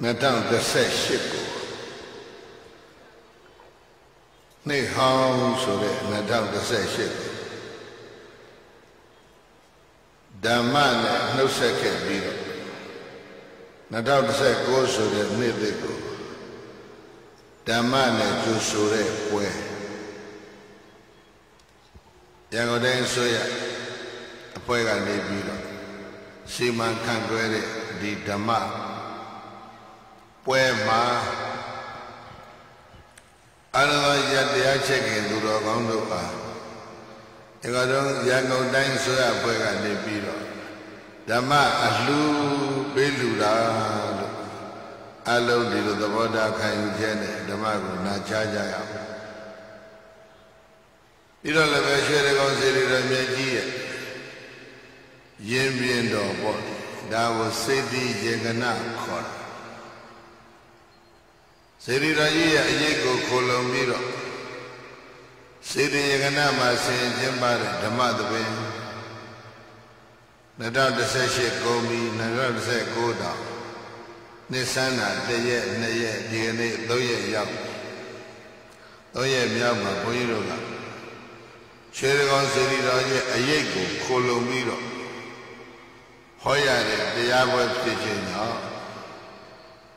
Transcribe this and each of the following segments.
2018ကိုနေ့ဟောင်းဆိုတဲ့2018ကိုဓမ္မနဲ့နှုတ်ဆက်ခဲ့ပြီးတော့2019ဆိုတဲ့နေ့သစ်ကိုဓမ္မနဲ့ကျူဆိုတဲ့ပွဲရန်ကုန်တိုင်းဆိုရအဖွဲ့ကနေပြီးတော့စီမံခန့်ခွဲတဲ့ဒီဓမ္မ ပွဲမှာအရဟံရတရားချက်ခင်သူတော်ကောင်းတို့အားဒီကတော့ရန်ကုန်တိုင်းဆိုရအဖွဲ့ကနေပြီးတော့ဓမ္မအလှူပေးလူတာလို့အလုံးဒီလိုသဘောထားခံယူချက်နဲ့ဓမ္မကိုနာချကြရအောင်ပြီးတော့လည်းပဲရွှေရကောင်းစေရီတော်မြတ်ကြီးရဲ့ရင်းပြင်းတော်ပေါ့ဒါကိုစေတီယေကနာခေါ်တာ စေရီတော်ကြီးရဲ့အရေးကိုခိုလုံပြီးတော့စေတီယေကနာမှာဆင်ကျင်းပါတဲ့ဓမ္မသဘင်2018ကုန်ပြီ2019တောင်နှစ်ဆန်းတာတစ်ရက်နှစ်ရက်ဒီကနေ့သုံးရက်ရောက်သုံးရက်မြောက်မှာဘုန်းကြီးတို့ကခြေကောင်စေတီတော်ရဲ့အရေးကိုခိုလုံပြီးတော့ဟောရတဲ့တရားပွဲဖြစ်ခြင်းကြောင့်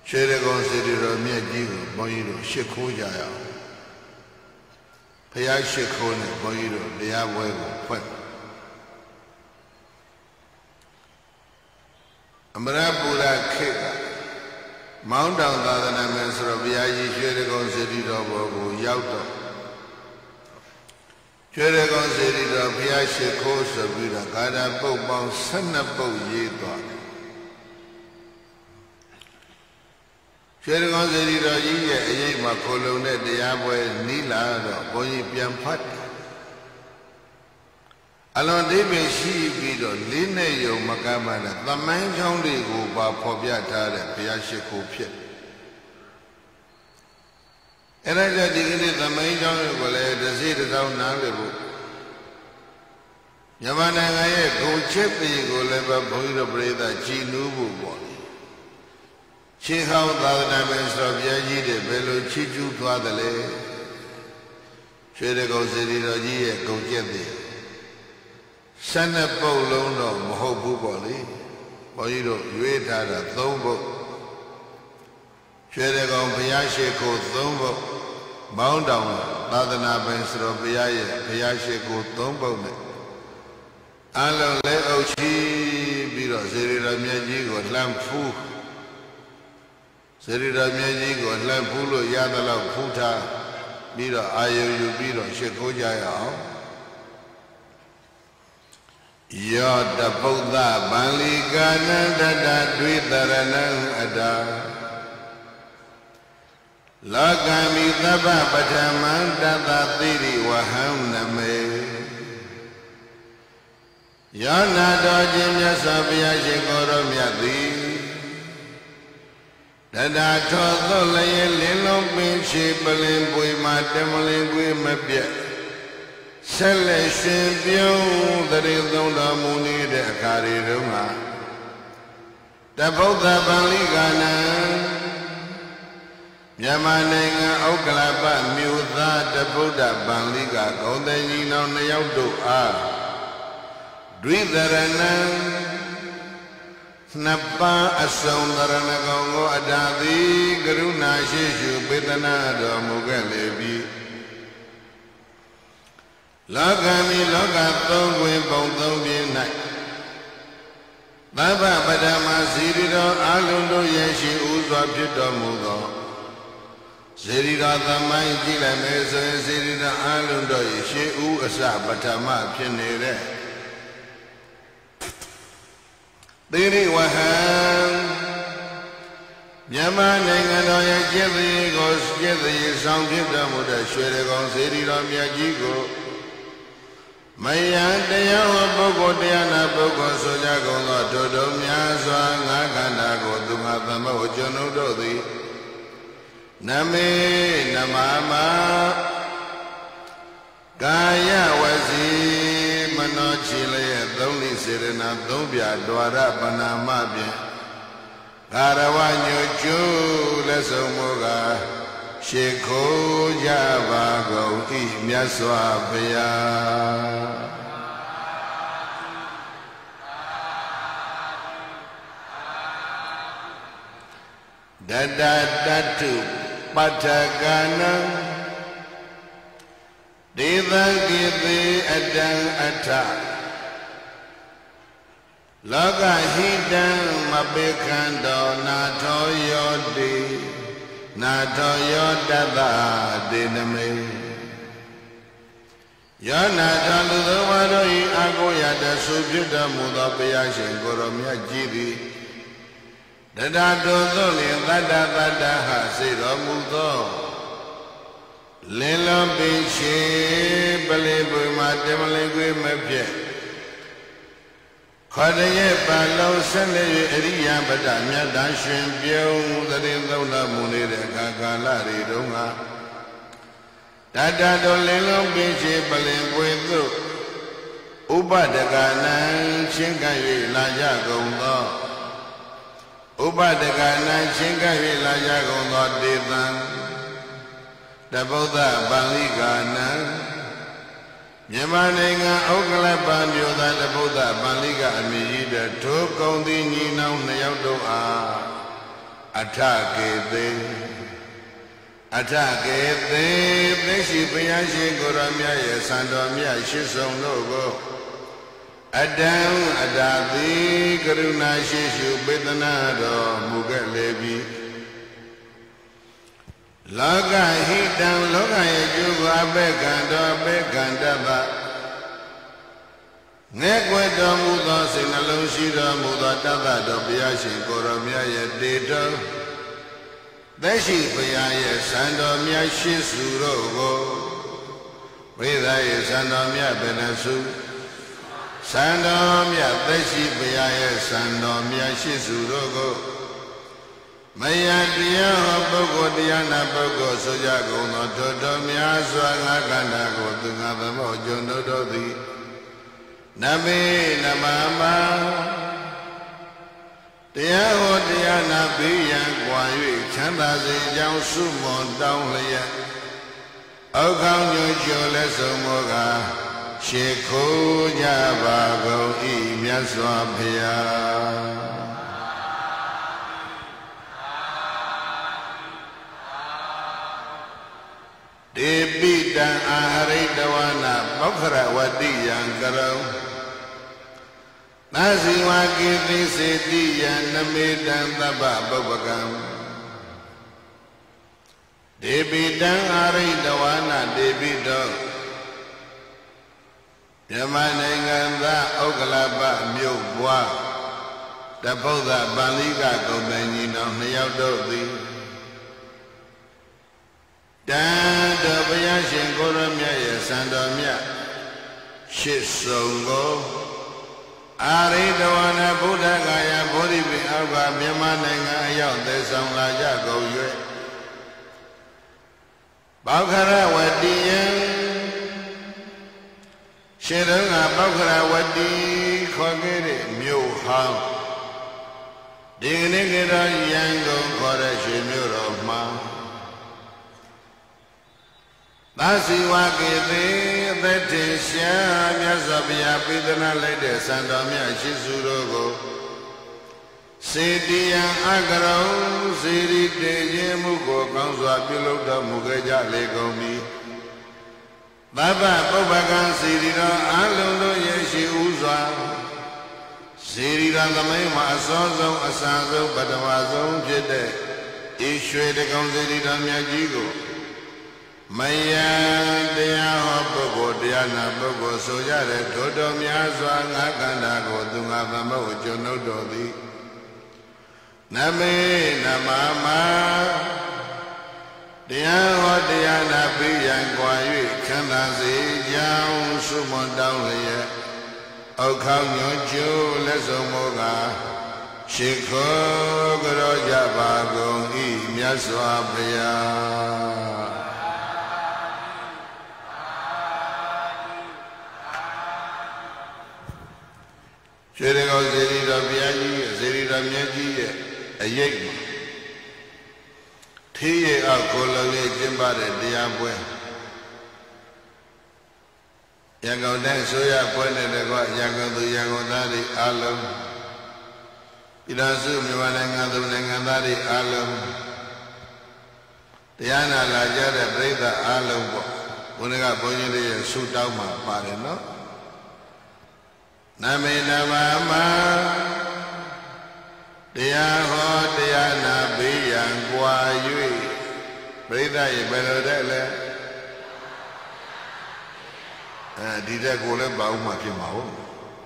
ခြေကောင်စေတီတော်မြတ်ကြီးကိုဘုန်းကြီးတို့ရှ िख ိုးကြရအောင်ဘုရားရှ िख ိုးနဲ့ဘုန်းကြီးတို့တရားပွဲကိုဖွင့်အမရပူရခေတ်ကမောင်းတောင်သာသနာမယ်ဆိုတော့ဘုရားကြီးရွှေရကုံစေတီတော်ဘောကိုရောက်တော့ရွှေရကုံစေတီတော်ဘုရားရှိခိုးဆိုပြီးတော့ဂါထာပုတ်ပေါင်း12ပုတ်ရေးသွားတယ် ရွှေရကုံစေတီတော်ကြီးရဲ့အရေးမှာခိုလုံတဲ့တရားပွဲနီးလာတော့ဘုန်းကြီးပြန်ဖတ်တယ်အလွန်ဒိဗေရှိပြီးတော့လေးနဲ့ယုံမကမ်းပါနဲ့သမိုင်းချောင်းတွေကိုပါဖော်ပြထားတဲ့ဘုရားရှိခိုးဖြစ်အဲ့ဒါကြောင့်ဒီကနေ့သမိုင်းချောင်းတွေကိုလည်းတစ်စီတစ်စောင်းနားလည်ဖို့မြန်မာနိုင်ငံရဲ့ဂုံချစ်ပေကိုလည်းပဲဘုန်းကြီးတို့ပြိဿကြည်နူးဖို့ပေါ့ ရှင်းဟောင်းသာသနာ့မယ်ဆိုတော့ဘုရားကြီးတွေဘယ်လိုချီးကျူးသွားသလဲရွှေတကုံစေတီတော်ကြီးရဲ့ဂုံကျက်တွေဆက်နှစ်ပုတ်လုံးတော့မဟုတ်ဘူးပေါ့လေဘုန်းကြီးတို့ရွေးထားတာ၃ပုတ်ရွှေတကောင်ဘုရားရှိခိုး၃ပုတ်မောင်းတောင်သာသနာပင်စတော်ဘုရားရဲ့ဘုရားရှိခိုး၃ပုတ်နဲ့အလုံးလဲအုပ်ချီပြီးတော့စေရီတော်မြတ်ကြီးကိုလှမ်းဖူး စေရီတော်မြတ်ကြီးကိုလှမ်းဖူးလို့ရသလောက်ဖူးထားပြီးတော့အာယုယူပြီးတော့ရှိခိုးကြရအောင်ယောတပုဒ္ဒဗန္လိကာနန္တတတွေတရဏံအတာလောကမိသဗ္ဗပထမံတတသိရိဝဟံနမေယောနာတော်ခြင်းမြတ်စွာဘုရားရှင်ကိုယ်တော်မြတ်သည် တတာထောသောလည်းလင်းလုံးပင်ချေပလင်ပွေမှာတမလင်ကွေမပြတ်ဆက်လက်ရှင်ပြုံးတရေသုံးတော်မူနေတဲ့အခါတွေတုန်းကတဗုဒ္ဓဗန္လိကနံမြန်မာနိုင်ငံဥက္ကလပမြို့သားတဗုဒ္ဓဗန္လိကဂုံတကြီးနောင်နှစ်ယောက်တို့အားဒွိသရဏံ နှစ်ပါးအစုံသရဏဂုံကိုအတားသည်ကရုဏာရှိရှုပေတနာတော်မူခဲ့လေပြီလောကမီလောကသုံးခွင်ပုံသုံးပြင်း၌သဗ္ဗပဒမစီရီတော်အလုံးတို့ရဲ့ရှိဥစွာဖြစ်တော်မူသောစေရီတော်သမိုင်းကြည့်လိုက်မယ်ဆိုရင်စေရီတော်အလုံးတို့ရဲ့ရှိဥအစပထမဖြစ်နေတဲ့ သေရိဝဟံမြန်မာနိုင်ငံတော်ရဲ့ကျက်သေးကိုကျက်သေးဆောင်ဖြစ်တော်မူတဲ့ရွှေရကောင်စေရီတော်မြတ်ကြီးကိုမယံတရားဝပုဂ္ဂိုလ်တရားနာပုဂ္ဂိုလ်ဆိုကြကုန်သောထိုတို့များစွာငါးခန္ဓာကိုသူငါသမုတ်ကျွန်ုပ်တို့သည်နမေနမမကာယဝစီမ နောချီလျက်သုံးလိစေရနာသုံးပြဒွါရပနာမဖြင့်ဘကာရဝညွကျိုးလက်ဆုံးမောကရှ िख ိုးကြပါကုန်ဤမြတ်စွာဘုရားတတတတုပဋ္ဌကနံ ဒေသကိသေအတံအထလောကဟိတံမပေခန္တောနာထောယောတိနာထောယောတတဒေနမေယောနာထောလူသောဝါတို့ဤအကိုရတဆုဖြစ်တော်မူသောဘုရားရှင်ကိုရောမြတ်ကြီးသည်တတတောသောလင်တတ္တတတ္တဟစေတော်မူသော လင်းလုံးပိရှိပလင်ပွေမှာတမလင်ကွေးမဖြစ်ခရရဲ့ပါလုံးဆက်လက်၍အရိယာပဒမြတ်တန်ရှင်ပြုံးသတင်းသုံးတော်မူနေတဲ့အခါကာလတွေတုန်းကတတတောလင်းလုံးပိရှိပလင်ပွေသို့ဥပဒကနံချင်းကပ်၍လာကြကုန်သောဥပဒကနာချင်းကပ်၍လာကြကုန်သောဒေသံ တဗုဒ္ဓဗန္လိကာနံမြန်မာနိုင်ငံဥက္ကလပံမြို့သားတဗုဒ္ဓဗန္လိကအမည်ကြီးတဲ့ထိုကုံသည်ညီနောင်နှစ်ယောက်တို့အားအထကေသိအထကေသိသိရှိဘုရားရှင်ကိုရမြတ်ရဲ့စံတော်မြတ်ရှိဆုံးတို့ကိုအတံအတာတိကရုဏာရှိရှုပေတနာတော်မူခဲ့လေပြီ လောကဟိတံလောကရဲ့ကျိုးကိုအဘက်ကံတော်အဘက်ကံတတ်သငဲ့ွယ်တော်မူသောစိတ်နှလုံးရှိတော်မူသောတတ်သတော်ဘုရားရှင်ကိုရောမြတ်ရဲ့တေတော်သက်ရှိဘုရားရဲ့စံတော်မြတ်ရှိစုတို့ကိုဘိသရဲ့စံတော်မြတ်ဘယ်နှစုစံတော်မြတ်သက်ရှိဘုရားရဲ့စံတော်မြတ်ရှိစုတို့ကို မယတရားဟောပုဂ္ဂိုလ်တရားနာပုဂ္ဂိုလ်ဆိုကြကုန်သောထိုတော်များစွာငါကန္တာကိုသူငါသမောကျွန်တို့တို့သည်နမေနမမတရားဟောတရားနာပြီးရန်ကွာ၍ချမ်းသာစေကြောင်းစုမွန်တောင်းလျက်အောက်ခေါင်းညွှန်ကျော်လက်ဆုံးမောကရှ िख ိုးကြပါကုန်ဤမြတ်စွာဘုရား ဒေပိတံအာဟရိတဝနာပောက္ခရဝတိယံကရောသာဇိဝကိသိစေတိယံနမေတံသဗ္ဗပုပ္ပကံဒေပိတံအာဟရိတဝနာဒေပိတောဓမ္မနိုင်ငံသားဥက္ကလပမြို့ဘွားတပုဒ္ဒဗန္လိကဂုံပင်ကြီးတော်နှစ်ယောက်တို့သည် တန်တော်ဘုရားရှင်ကိုရမြတ်ရဲ့စံတော်မြတ်ရှစ်စုံကိုအာရိတဝနာဗုဒ္ဓဂါယဗောဓိပင်အောက်ကမြန်မာနိုင်ငံအရောက်သေဆောင်လာကြကုန်၍ပောက္ခရဝတိယံရှင်တော်ကပောက္ခရဝတိခေါ်ခဲ့တဲ့မြို့ဟောင်းဒီကနေ့ကတော့ရန်ကုန်ခေါ်တဲ့ရွှေမြို့တော်မှာ သာစီဝကေသေအသက်ထေရှာမြတ်စွာဘုရားပိသနာလိုက်တဲ့စံတော်မြတ်ရှိစုတို့ကိုစေတီယံအကရုံစေရီတေခြင်းမှုကိုကောင်းစွာပြုလုပ်တော်မူခဲ့ကြလေကုန်ပြီသဗ္ဗပုပ္ပကံစေရီတော်အလုံးတို့ရဲ့ရှိဥစွာစေရီတော်သမိုင်းမှာအစောဆုံးအစံဆုံးပထမဆုံးဖြစ်တဲ့ဤရွှေတကောင်စေရီတော်မြတ်ကြီးကို မယံတရားဟောပုဂ္ဂိုလ်တရားနာပုဂ္ဂိုလ်ဆိုကြတဲ့ဒုတော်များစွာငါကန္တာကိုသူငါသမုတ်ကျွန်ုပ်တော်သည်နမေနမမတရားဟောတရားနာပြီးရန်ကွာ၍ချမ်းသာစေကြောင်းဆုမွန်တောင်းလျက်အောက်ခေါညွန်ကျိုးလက်စုံမောကရှိခောကြောကြပါကုန်ဤမြတ်စွာဘုရား ရွှေတကောဇေရီတော်ဘုရားကြီးရဲ့ဇေရီတော်မြတ်ကြီးရဲ့အရေးမှာထေးရအောက်ကိုလုံးလေးကျင်းပတဲ့တရားပွဲရန်ကုန်တိုင်းဆိုရပွဲနဲ့တကွရန်ကုန်သူရန်ကုန်သားတွေအားလုံးပြည်တော်စုမြန်မာနိုင်ငံသူနိုင်ငံသားတွေအားလုံးတရားနာလာကြတဲ့ပြိဿအားလုံးပေါ့ဘုန်းကြီးကဘုန်းကြီးတွေရဲ့ဆုတောင်းမှာပါတယ်နော် နမေနမမတရားဟောတရားနာဘေးရန်ကွာ၍ပြိဿရဲ့ဘယ်လိုတဲ့လဲအဲဒီတဲ့ကိုလည်းပါဥမှာဖြစ်မှာဟုတ်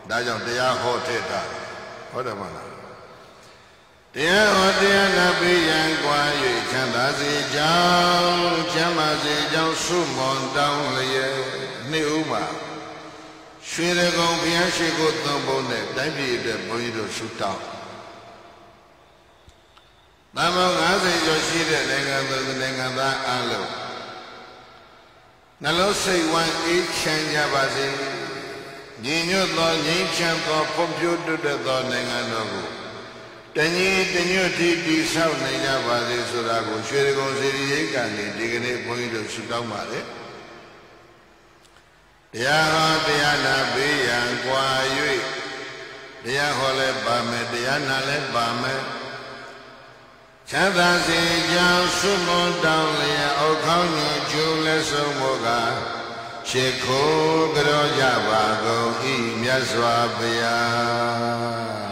ဒါကြောင့်တရားဟောထည့်တာဟုတ်တယ်မလားတရားဟောတရားနာပေးရန်ကွာ၍ချမ်းသာစေကြောင်းချမ်းသာစေကြောင်းဆုမွန်တောင်းလျက်နှိဥပါ ရွှေရကုံဘုရားရှိခိုးသုံးဖို့နဲ့တိုင်းပြည်အတွက်ဘုန်းကြီးတို့ဆုတောင်းတမော90ကျော်ရှိတဲ့နိုင်ငံသူနိုင်ငံသားအလုံးနှလုံးစိတ်ဝမ်းအေးချမ်းကြပါစေညီညွတ်သောငြိမ်းချမ်းသောဖွံ့ဖြိုးတိုးတက်သောနိုင်ငံတော်ကိုတညီတညွတ်တီတည်ဆောက်နိုင်ကြပါစေဆိုတာကိုရွှေရကုံစီရိယကနေဒီကနေ့ဘုန်းကြီးတို့ဆုတောင်းပါတယ် တရားဟောတရားနာပေးရန်ကြွာ၍တရားဟောလဲပါမယ်တရားနာလဲပါမယ်ချမ်းသာစေကြောင်းဆုမွန်တောင်းလျက်အောက်ခေါင်းညိုကျိုးလဲဆုံးမောကရှ िख ိုးကြောကြပါကုန်ဤမြတ်စွာဘုရား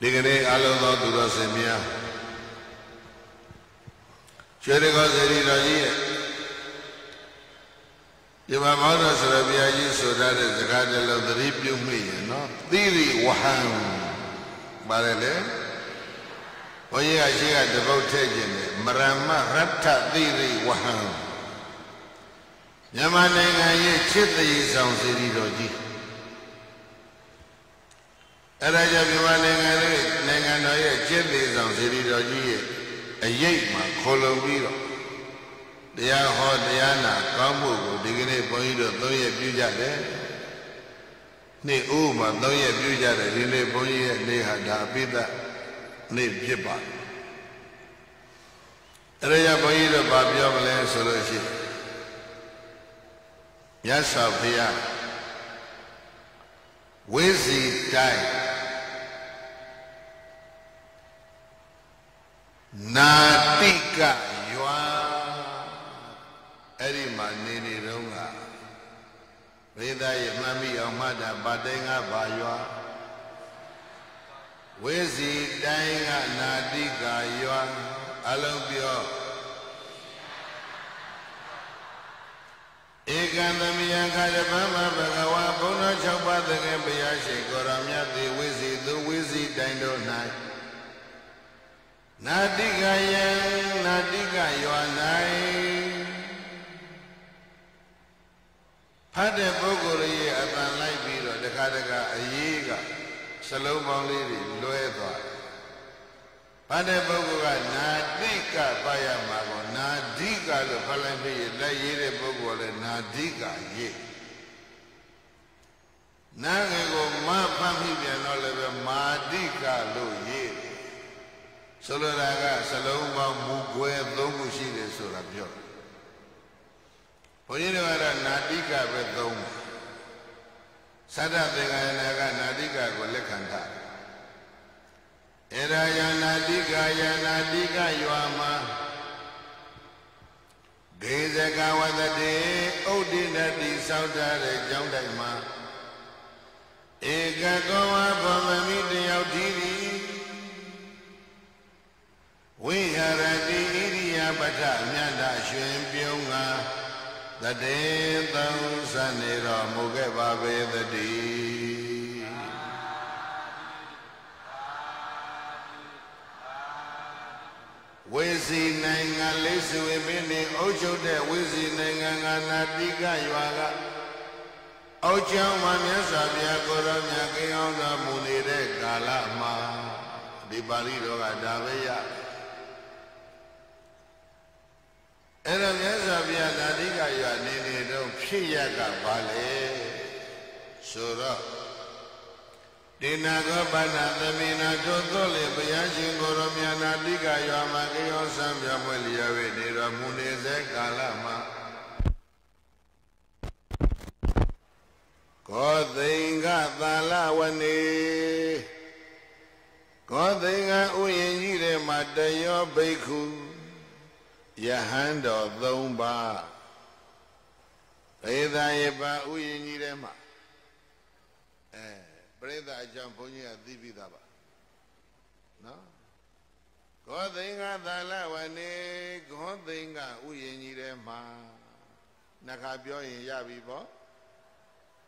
ဒီကနေ့အလုံးသောသူတော်စင်များကျွေးရကောစေရီတော်ကြီးရဲ့ဒီမှာမောတော်ဆရာဘုရားကြီးဆိုထားတဲ့စကားတစ်လုံးသတိပြုမိရင်နော်သီရိဝဟံပါတယ်လေဘုန်းကြီးကရှိကတပုတ်ထည့်ခြင်းတယ်မရမရတ္ထသီရိဝဟံမြန်မာနိုင်ငံရဲ့ချစ်သိဆောင်စေရီတော်ကြီး အဲ့ဒါကြောင့်မြန်မာနိုင်ငံရဲ့နိုင်ငံတော်ရဲ့ကျင့်သေးဆောင်စေတီတော်ကြီးရဲ့အရေးမှာခေါ်လုံပြီးတော့တရားဟောတရားနာကောင်းမှုကိုဒီကနေ့ဘုန်းကြီးတို့သုံးရပြုကြတယ်။နေ့ဥမှာသုံးရပြုကြတယ်ဒီနေ့ဘုန်းကြီးရဲ့နေ့ဟာဒါအပိသက်နေ့ဖြစ်ပါတယ်။အဲ့ဒါကြောင့်ဘုန်းကြီးတို့ဗာပြောမလဲဆိုလို့ရှိရင်မြတ်စွာဘုရားဝိစီတိုင်း နာတိကရွာအဲ့ဒီမှာနေနေတော့ကဝိသရဲ့မှတ်မိအောင်မှတ်တာဗတ်တိုင်းကဘာရွာဝိစီတိုင်းကနာတိကရွာအလုံးပြောဧကံသမယံခရဗမ္မဘဂဝါဘုန်းတော်၆ပါးတကယ်ဘုရားရှိခိုးတော်မြတ်သည်ဝိစီသူဝိစီတိုင်းတို့၌ နာတိကယံနာတိကရွာ၌ဖတ်တဲ့ပုဂ္ဂိုလ်ရဲ့အတန်လိုက်ပြီးတော့တခါတခါအရေးကစလုံးပေါင်းလေးတွေလွဲသွားတယ်။ဖတ်တဲ့ပုဂ္ဂိုလ်ကနာတိကပါရမှာကိုနာဓိကလို့ဖတ်လိုက်ပြီးလက်ရေးတဲ့ပုဂ္ဂိုလ်လည်းနာဓိကရေးနာငယ်ကိုမဖတ်မိပြန်တော့လည်းပဲမာတိကလို့ရေး ဆိုလိုတာကစလုံးပေါင်းမူကွဲသုံးခုရှိတယ်ဆိုတာပြောတယ်ဘုန်းကြီးတို့ကတော့နာတိကပဲသုံးတယ်သတ္တသင်္ကာယနာကနာတိကကိုလက်ခံတာဧရာယနာတိကယနာတိကရွာမှာဒေဇကဝတတိဥဒိနတိစောက်ထားတဲ့ကျောင်းတိုက်မှာဧကကောဝဘောမမိတယောက်တည်းသည် ဝိဟာရတိဣရိယာပဋ္ဌမြတ်တာရှင်ပြုံးကတတေသုံးစနေတော်မူခဲ့ပါပေသတည်းဝေစီနိုင်ငံလေးစုဝေမင်းနေအုပ်ချုပ်တဲ့ဝေစီနိုင်ငံကနာတိကရွာကအောက်ကျောင်းမှာမြတ်စွာဘုရားကိုရောမြတ်ကိအောင်တော်မူနေတဲ့ကာလမှာဒီပါဠိတော်ကဒါပဲရ အဲ့တော့မြတ်စွာဘုရားဓာတိကရွာနေနေတော့ဖြဖြစ်ရကဘာလဲဆိုတော့ဒေနာကောပဏသမီနာတို့သောလေဘုရားရှင်ကိုရောမြာနာတိကရွာမှာကေယောဆံပြမွဲလျာဝေနေတော်မူနေစေကာလမှာကောသိင်္ဂသာလဝနေကောသိင်္ဂဥယျင်ကြီးတဲ့မှာတယောဘိက္ခု ယဟန်တော်၃ပါးပေသာယပါဥယျင်ကြီးတဲ့မှာအဲပရိသတ်အကြောင်းဘုန်းကြီးကသိပြီးသားပါနော်ကောသိင်္ဂသာလဝနေကောသိင်္ဂဥယျင်ကြီးတဲ့မှာနှခါပြောရင်ရပြီပေါ့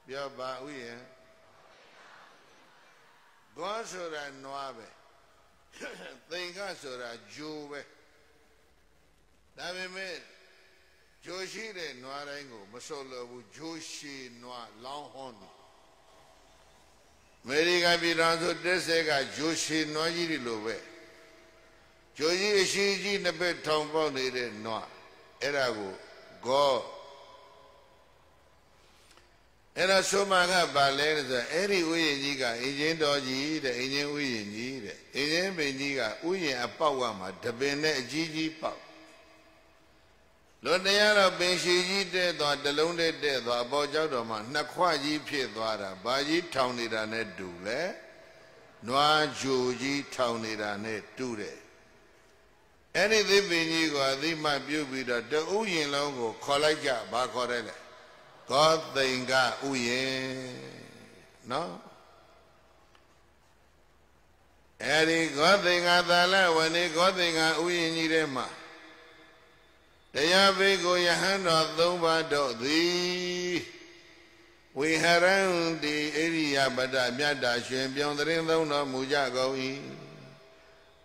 ပြောပါဥယျင်ကောဆိုတာနွားပဲသိင်္ဂဆိုတာဂျိုးပဲ ဒါပေမဲ့ဂျိုးရှိတဲ့နွားတိုင်းကိုမစုံလို့ဘူးဂျိုးရှိနွားလောင်းဟွန်းအမေရိကန်ပြည်တော်စုတက်ဆက်ကဂျိုးရှိနွားကြီးတွေလိုပဲဂျိုးကြီးအရှိကြီးနှစ်ဘက်ထောင်ပေါက်နေတဲ့နွားအဲ့ဒါကိုဂေါအဲ့ဒါဆိုမှကပါလဲဆိုအဲ့ဒီဥယျာဉ်ကြီးကအင်ဂျင်တော်ကြီးတဲ့အင်ဂျင်ဥယျာဉ်ကြီးတဲ့အင်ဂျင်ပင်ကြီးကဥယျာဉ်အပေါက်ကမှာတပင်နဲ့အကြီးကြီးပေါက် လွန်တရားတော့ပင်ရှိကြီးတဲ့သွားတလုံးတဲ့တဲ့သွားအပေါ်ကျောက်တော်မှာနှစ်ခွကြီးဖြစ်သွားတာဘာကြီးထောင်နေတာနဲ့တူလဲနွားဂျိုကြီးထောင်နေတာနဲ့တူတယ်အဲ့ဒီသစ်ပင်ကြီးကိုအသိမှပြုတ်ပြီးတော့တဥယျင်လုံးကိုခေါ်လိုက်ကြဘာခေါ်တယ်လဲကောသိင်္ဂဥယျင်နော်အဲ့ဒီကောသိင်္ဂသာလဝနေကောသိင်္ဂဥယျင်ကြီးထဲမှာ တရားဘေကိုယဟန်တော်သုံးပါးတို့သည်ဝိဟရံတိဣရိယပဒမြတ်တာရှင်ပြောင်းတဲ့သုံးတော်မူကြကုန်၏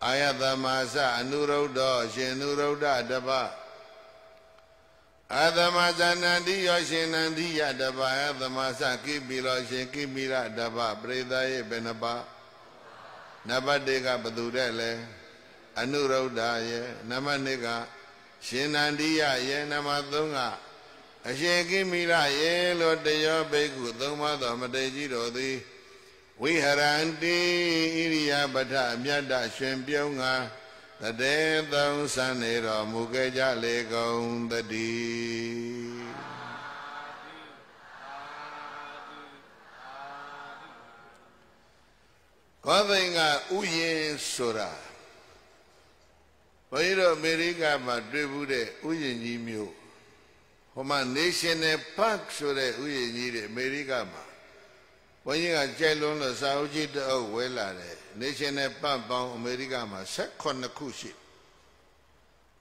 အာယတမသအနုရုဒ္ဓရှင်အနုရုဒ္ဓတပအာသမဇာနန္တိယောရှင်နန္တိယတပအာသမသကိပိလောရှင်ကိမိရတပပရိသယေဘယ်နှပါနံပါတ်1ကဘသူတဲ့လဲအနုရုဒ္ဓရဲ့နံပါတ်2က ရှင်နန္တိယရဲ့နမသုံးကအရှင်ကိမိရရဲ့လို့တယောဘိက္ခုသုံးပါးသောမတေကြီးတော်သည်ဝိဟရန္တိဣရိယပထအမြတ်တရှင်ပြုံးငါတတေသုံးဆန်းနေတော်မူခဲ့ကြလေကုန်တည်းကောသိင်္ဂဥယျင်ဆိုတာဘု န်းကြီးတို့အမေရိကမှာတွေ့ဘူးတဲ့ဥယျင်ကြီးမျိုးဟိုမှာ National Park ဆိုတဲ့ဥယျင်ကြီးတွေအမေရိကမှာဘုန်းကြီးကကြိုက်လုံးလို့စာအုပ်ကြီးတအုပ်ဝဲလာတယ် National Park ပေါင်းအမေရိကမှာ18ခုရှိ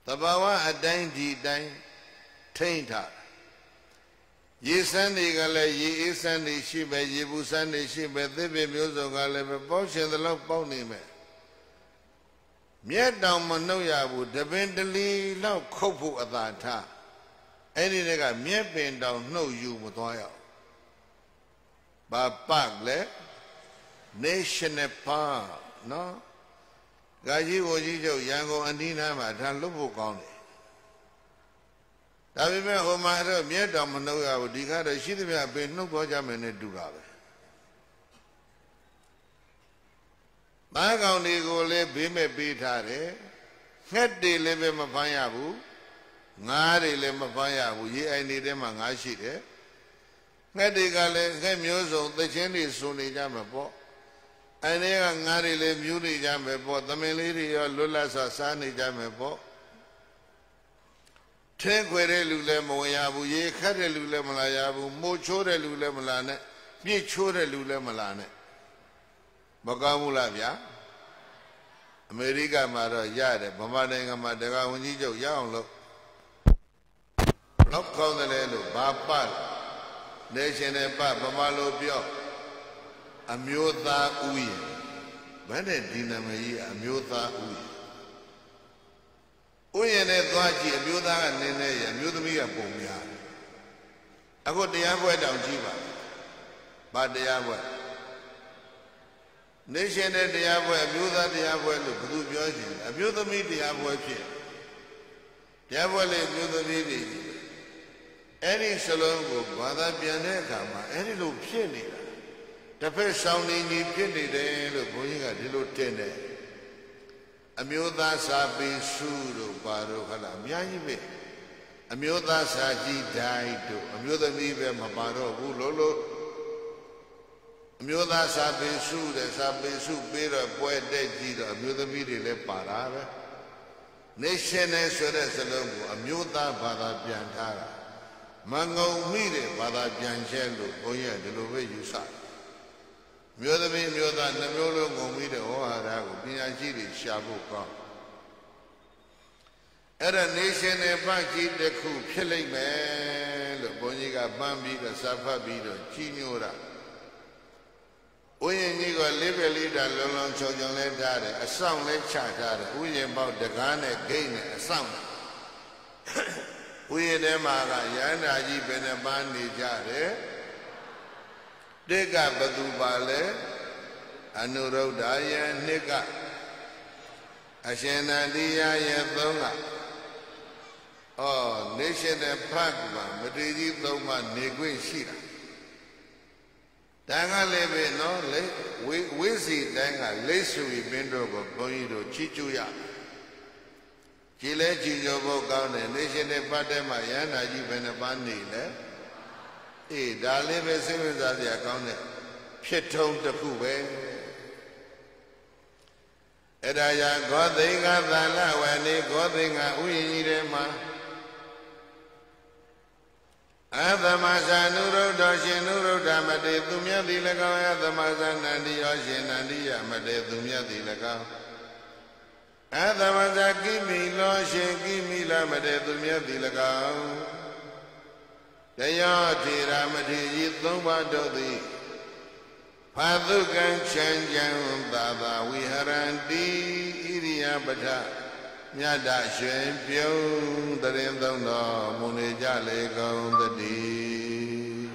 တဘာဝအတိုင်းဒီတိုင်းထိမ့်ထားရေစမ်းတွေကလည်းရေအေးစမ်းတွေရှိပဲရေဘူးစမ်းတွေရှိပဲသစ်ပင်မျိုးစုံကလည်းပဲပေါရှင်သလောက်ပေါက်နေမယ် မြက်တောင်မနှုတ်ရဘူးတပင်တလီလောက်ခုတ်ဖို့အသာထားအဲ့ဒီတကမြက်ပင်တောင်နှုတ်ယူမသွားရအောင်ဘာပတ်လဲ national park နော်ဂါကြီးဘုကြီးချုပ်ရန်ကုန်အနီးနားမှာဒါလွတ်ဖို့ကောင်းတယ်ဒါပေမဲ့ဟိုမှာတော့မြက်တောင်မနှုတ်ရဘူးဒီကတော့ရှိသမျှပင်နှုတ်သွားကြမယ်နဲ့တူတာပဲ သားကောင်တွေကိုလည်းဘေးမဲ့ပေးထားတယ်ငှက်တွေလည်းပဲမဖမ်းရဘူးငါးတွေလည်းမဖမ်းရဘူးရေအိုင်နေတဲ့မှာငါးရှိတယ်ငှက်တွေကလည်းငှက်မျိုးစုံသချင်းတွေစုံနေကြမှာပေါ့အိုင်တွေကငါးတွေလည်းမြူးနေကြမှာပေါ့သမင်လေးတွေရောလွတ်လပ်စွာစားနေကြမှာပေါ့ထဲခွေတဲ့လူလည်းမဝင်ရဘူးရေခတ်တဲ့လူလည်းမလာရဘူးမိုးချိုးတဲ့လူလည်းမလာနဲ့ပြည့်ချိုးတဲ့လူလည်းမလာနဲ့ မကောင်းဘူးလားဗျာအမေရိကမှာတော့ရတယ်ဗမာနိုင်ငံမှာတက္ကဝန်ကြီးချုပ်ရအောင်လို့လောက်ကောင်းတယ်လေလို့ဘာပတ်နေရှင်နဲ့ပတ်ဗမာလိုပြောအမျိုးသားဥယျာဉ်ဘယ်နဲ့ဒီနာမည်ကြီးအမျိုးသားဥယျာဉ်ဥယျာဉ်နဲ့သွားကြည့်အမျိုးသားကနင်းနေရအမျိုးသမီးကပုံများအခုတရားပွဲတောင်ကြည့်ပါဘာတရားပွဲ နေရှင်တဲ့တရားပွဲအမျိုးသားတရားပွဲလို့ဘယ်သူပြောရှင်အမျိုးသမီးတရားပွဲဖြစ်တရားပွဲလေအမျိုးသမီးတွေအဲ့ဒီစလုံးကိုဘာသာပြန်တဲ့အခါမှာအဲ့ဒီလိုဖြစ်နေတာတစ်ဖက်ဆောင်နေကြီးဖြစ်နေတယ်လို့ဘုန်းကြီးကဒီလိုတင်တယ်အမျိုးသားစာပေစုတို့ဘာတို့ဟုတ်လားအများကြီးပဲအမျိုးသားစာကြီးဓာတ်တို့အမျိုးသမီးပဲမပါတော့ဘူးလို့လို့ အမျိုးသားစာပေစုတဲ့စာပေစုပြီးတော့ပွဲတက်ကြည့်တော့အမျိုးသမီးတွေလည်းပါတာပဲ national ဆိုတဲ့စလုံးကိုအမျိုးသားဘာသာပြန်ထားတာမငုံမိတဲ့ဘာသာပြန်ချက်လို့ဘုန်းကြီးကဒီလိုပဲယူဆမျိုးသမီးမျိုးသားနှမျိုးလုံးငုံမိတဲ့ဟောဟာရကိုပညာရှိတွေရှာဖို့ကောင်းအဲ့ဒါ national ဘတ်ကြီးတစ်ခုဖြစ်လိမ့်မယ်လို့ဘုန်းကြီးကပန်းပြီးတော့စာဖတ်ပြီးတော့ကြီးညိုတာ ဥယျာဉ်ကြီးကလေးပဲလေးတာလုံလုံချုံချုံလဲထားတယ်အဆောင်လဲချထားတယ်ဥယျာဉ်ပေါက်တကားနဲ့ဂိတ်နဲ့အဆောင်ဥယျာဉ်ထဲမှာကရဟန္တာကြီးဘယ်နှပန်းနေကြတယ်တိကဘသူပါလဲအနုရုဒ္ဓယံနှစ်ကအရှင်နန္ဒီယရဲ့သုံးကဩနေရှင်တဲ့ဖတ်ကမတေကြီးသုံးပါနေခွင့်ရှိတာ ဒါကလည်းပဲနော်လေဝိဝိစီတိုင်းကလိတ်ဆူပင်တို့ကိုဘုန်းကြီးတို့ချီးကျူးရကြည်လဲကြည်ကြဖို့ကောင်းတယ်နေရှင်တဲ့ပတ်တဲ့မှာရဟန္တာကြီးဘယ်နှပန်းနေလဲအေးဒါလေးပဲစိတ်ဝင်စားစရာကောင်းတဲ့ဖြစ်ထုံတစ်ခုပဲအဲ့ဒါရာဂောသိင်္ဂသလဝနေဂောသိင်္ဂဥယျာဉ်ကြီးထဲမှာ အသမဇာနုရုဒ္ဓရှင်နုရုဒ္ဓမတေသူမြတ်သည်၎င်းအသမဇာနန္ဒီရောရှင်နန္ဒီယမတေသူမြတ်သည်၎င်းအသမဇာကိမိလောရှင်ကိမိလမတေသူမြတ်သည်၎င်းတရားထေရမထေရသုံးပါးတို့သည်ဖာသုကံချမ်းချမ်းသာသာဝိဟရန္တိဣရိယပထ မြတ်တရှင်ပြုံးတရင်သုံးတော်မူနေကြလေကုန်တည်း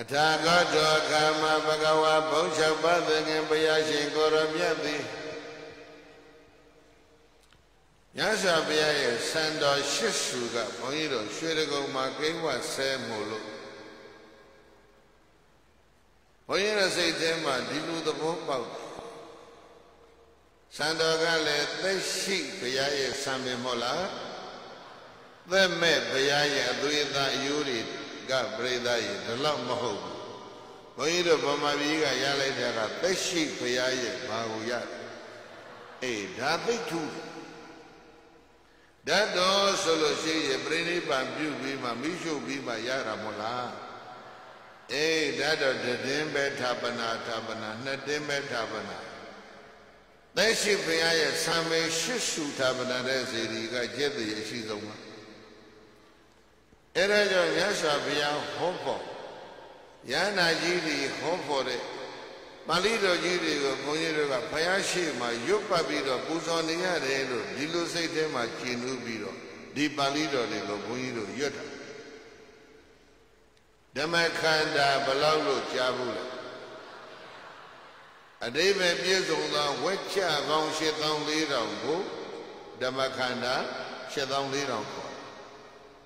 အထာဂတောကာမဘဂဝါဘုံ၆ပါးသခင်ဘုရားရှင်ကိုရမြတ်သည်ညဇာဘုရားရဲ့စံတော်ရှစ်စုကဘုန်းကြီးတို့ရွှေတကုံမှာကိန်းဝဆဲမို့လို့ ဘုန်းကြီးရဲ့စိတ်ထဲမှာဒီလိုသဘောပေါက်တယ်စံတော်ကလည်းသက်ရှိဘုရားရဲ့စံပင်မို့လားသက်မဲ့ဘုရားရဲ့အသွေးသားအယိုးတွေကပြိဿရဲ့ဒီလောက်မဟုတ်ဘူးဘုန်းကြီးတို့ဗမာပြည်ကရလိုက်တဲ့ကသက်ရှိဘုရားရဲ့ဘာကိုရတယ်အေးဒါသိထူးဓာတ်တော်ဆိုလို့ရှိရင်ပြိဋိဘံပြုပြီးမှမိရှုပြီးမှရတာမို့လား အေးဓာတ်တော်တည်င်းပဲဌာပနာဌာပနာနှစ်တင်းပဲဌာပနာသက်ရှိဘုရားရဲ့ဆံမေရှစ်စုဌာပနာတဲ့စေတီကကျက်တည်းအရှိဆုံးပါအဲဒါကြောင့်မြတ်စွာဘုရားဟောဖို့ရဟန္တာကြီးတွေဟောဖို့တဲ့ပါဠိတော်ကြီးတွေကိုဘုန်းကြီးတို့ကဘုရားရှိမှရွတ်ပတ်ပြီးတော့ပူဇော်နေရတယ်လို့ဒီလိုစိတ်ထဲမှာကျင်နူးပြီးတော့ဒီပါဠိတော်တွေကိုဘုန်းကြီးတို့ရွတ်တာ ဓမ္မခန္ဓာဘလောက်လို့ကြားဘူးလဲအတိပ္ပယ်ပြည့်စုံသောဝက်ချကောင်း8400ကိုဓမ္မခန္ဓာ8400ခေါ်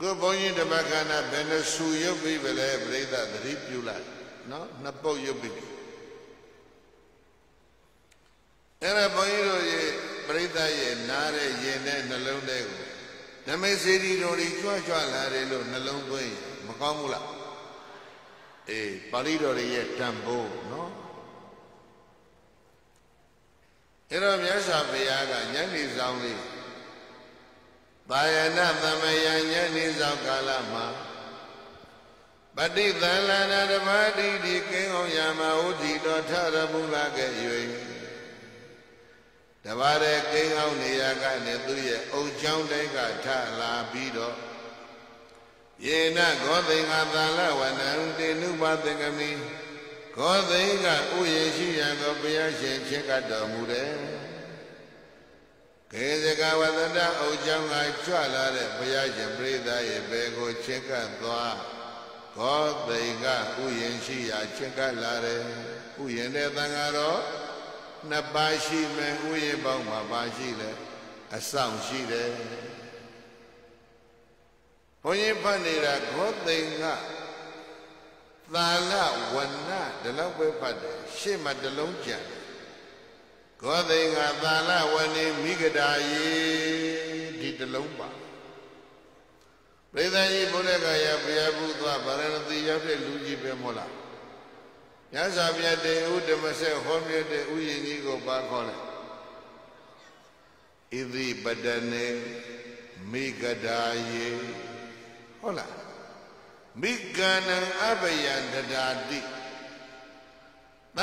ကိုဘုန်းကြီးဓမ္မခန္ဓာဘယ်နှဆူရုပ်ပြီးပဲလဲပြိဿသတိပြုလိုက်နော်နှစ်ပုတ်ရုပ်ပြီးအဲ့ဒါဘုန်းကြီးတို့ရဲ့ပြိဿရဲ့နားတဲ့ရင်တဲ့နှလုံးထဲကိုဓမ္မစေတီတော်ကြီးကြွကြွလာတယ်လို့နှလုံးသွင်းမကောင်းဘူးလား အေးပါဠိတော်ရဲ့တန်ဖိုးနော်အဲ့တော့မြတ်စွာဘုရားကညနေဆောင်လေးသာယနာသမယညနေဆောင်ကာလမှာပဋိသန္လနာဓမ္မတိတိကိဉ္အောင်ယာမဥတိတော်ထရမူလာခဲ့၍တပါးတဲ့ကိန်းအောင်နေရာကနေသူရဲ့အုတ်ချောင်းတိုင်းကထလာပြီးတော့ ယေနဂောသိင်္ဂသလဝနံတေနုပသင်္ကမိဂောသိင်္ဂဥယေရှိရန်ကိုဘုရားရှင်ချစ်ကတော်မူတယ်ကေဇကဝတ္တအုတ်ချောင်းကကြွလာတဲ့ဘုရားရှင်ပြိဿရဲ့ဘယ်ကိုချစ်ကပ်သွားဂောသိင်္ဂဥယျင်ရှိရာချစ်ကပ်လာတယ်ဥယျင်တဲ့သံဃာတော်နှစ်ပါးရှိမယ်ဥယျာဉ်ပေါင်းမှာပါရှိလဲအဆောင်ရှိတယ်ဘု န်းကြီးဖတ်နေတာဂောသိင်္ဂသာလဝဏဒီလောက်ပဲဖတ်တယ်ရှေ့မှာတလုံးကြံဂောသိင်္ဂသာလဝဏိမိဂဒာယေဒီတလုံးပါပရိသတ်ကြီးဘုရားကရဘုရားဘုသွားဗာရဏသီရောက်တဲ့လူကြီးပဲမို့လားညဇာပြတ်တဲ့ဥဓမ္မဆက်ဟောမြတ်တဲ့ဥယျာဉ်ကြီးကိုပါခေါ်လိုက်ဣတိပတနေမိဂဒာယေ ဟုတ်လားမိကဏံအဘယတဒါတိတ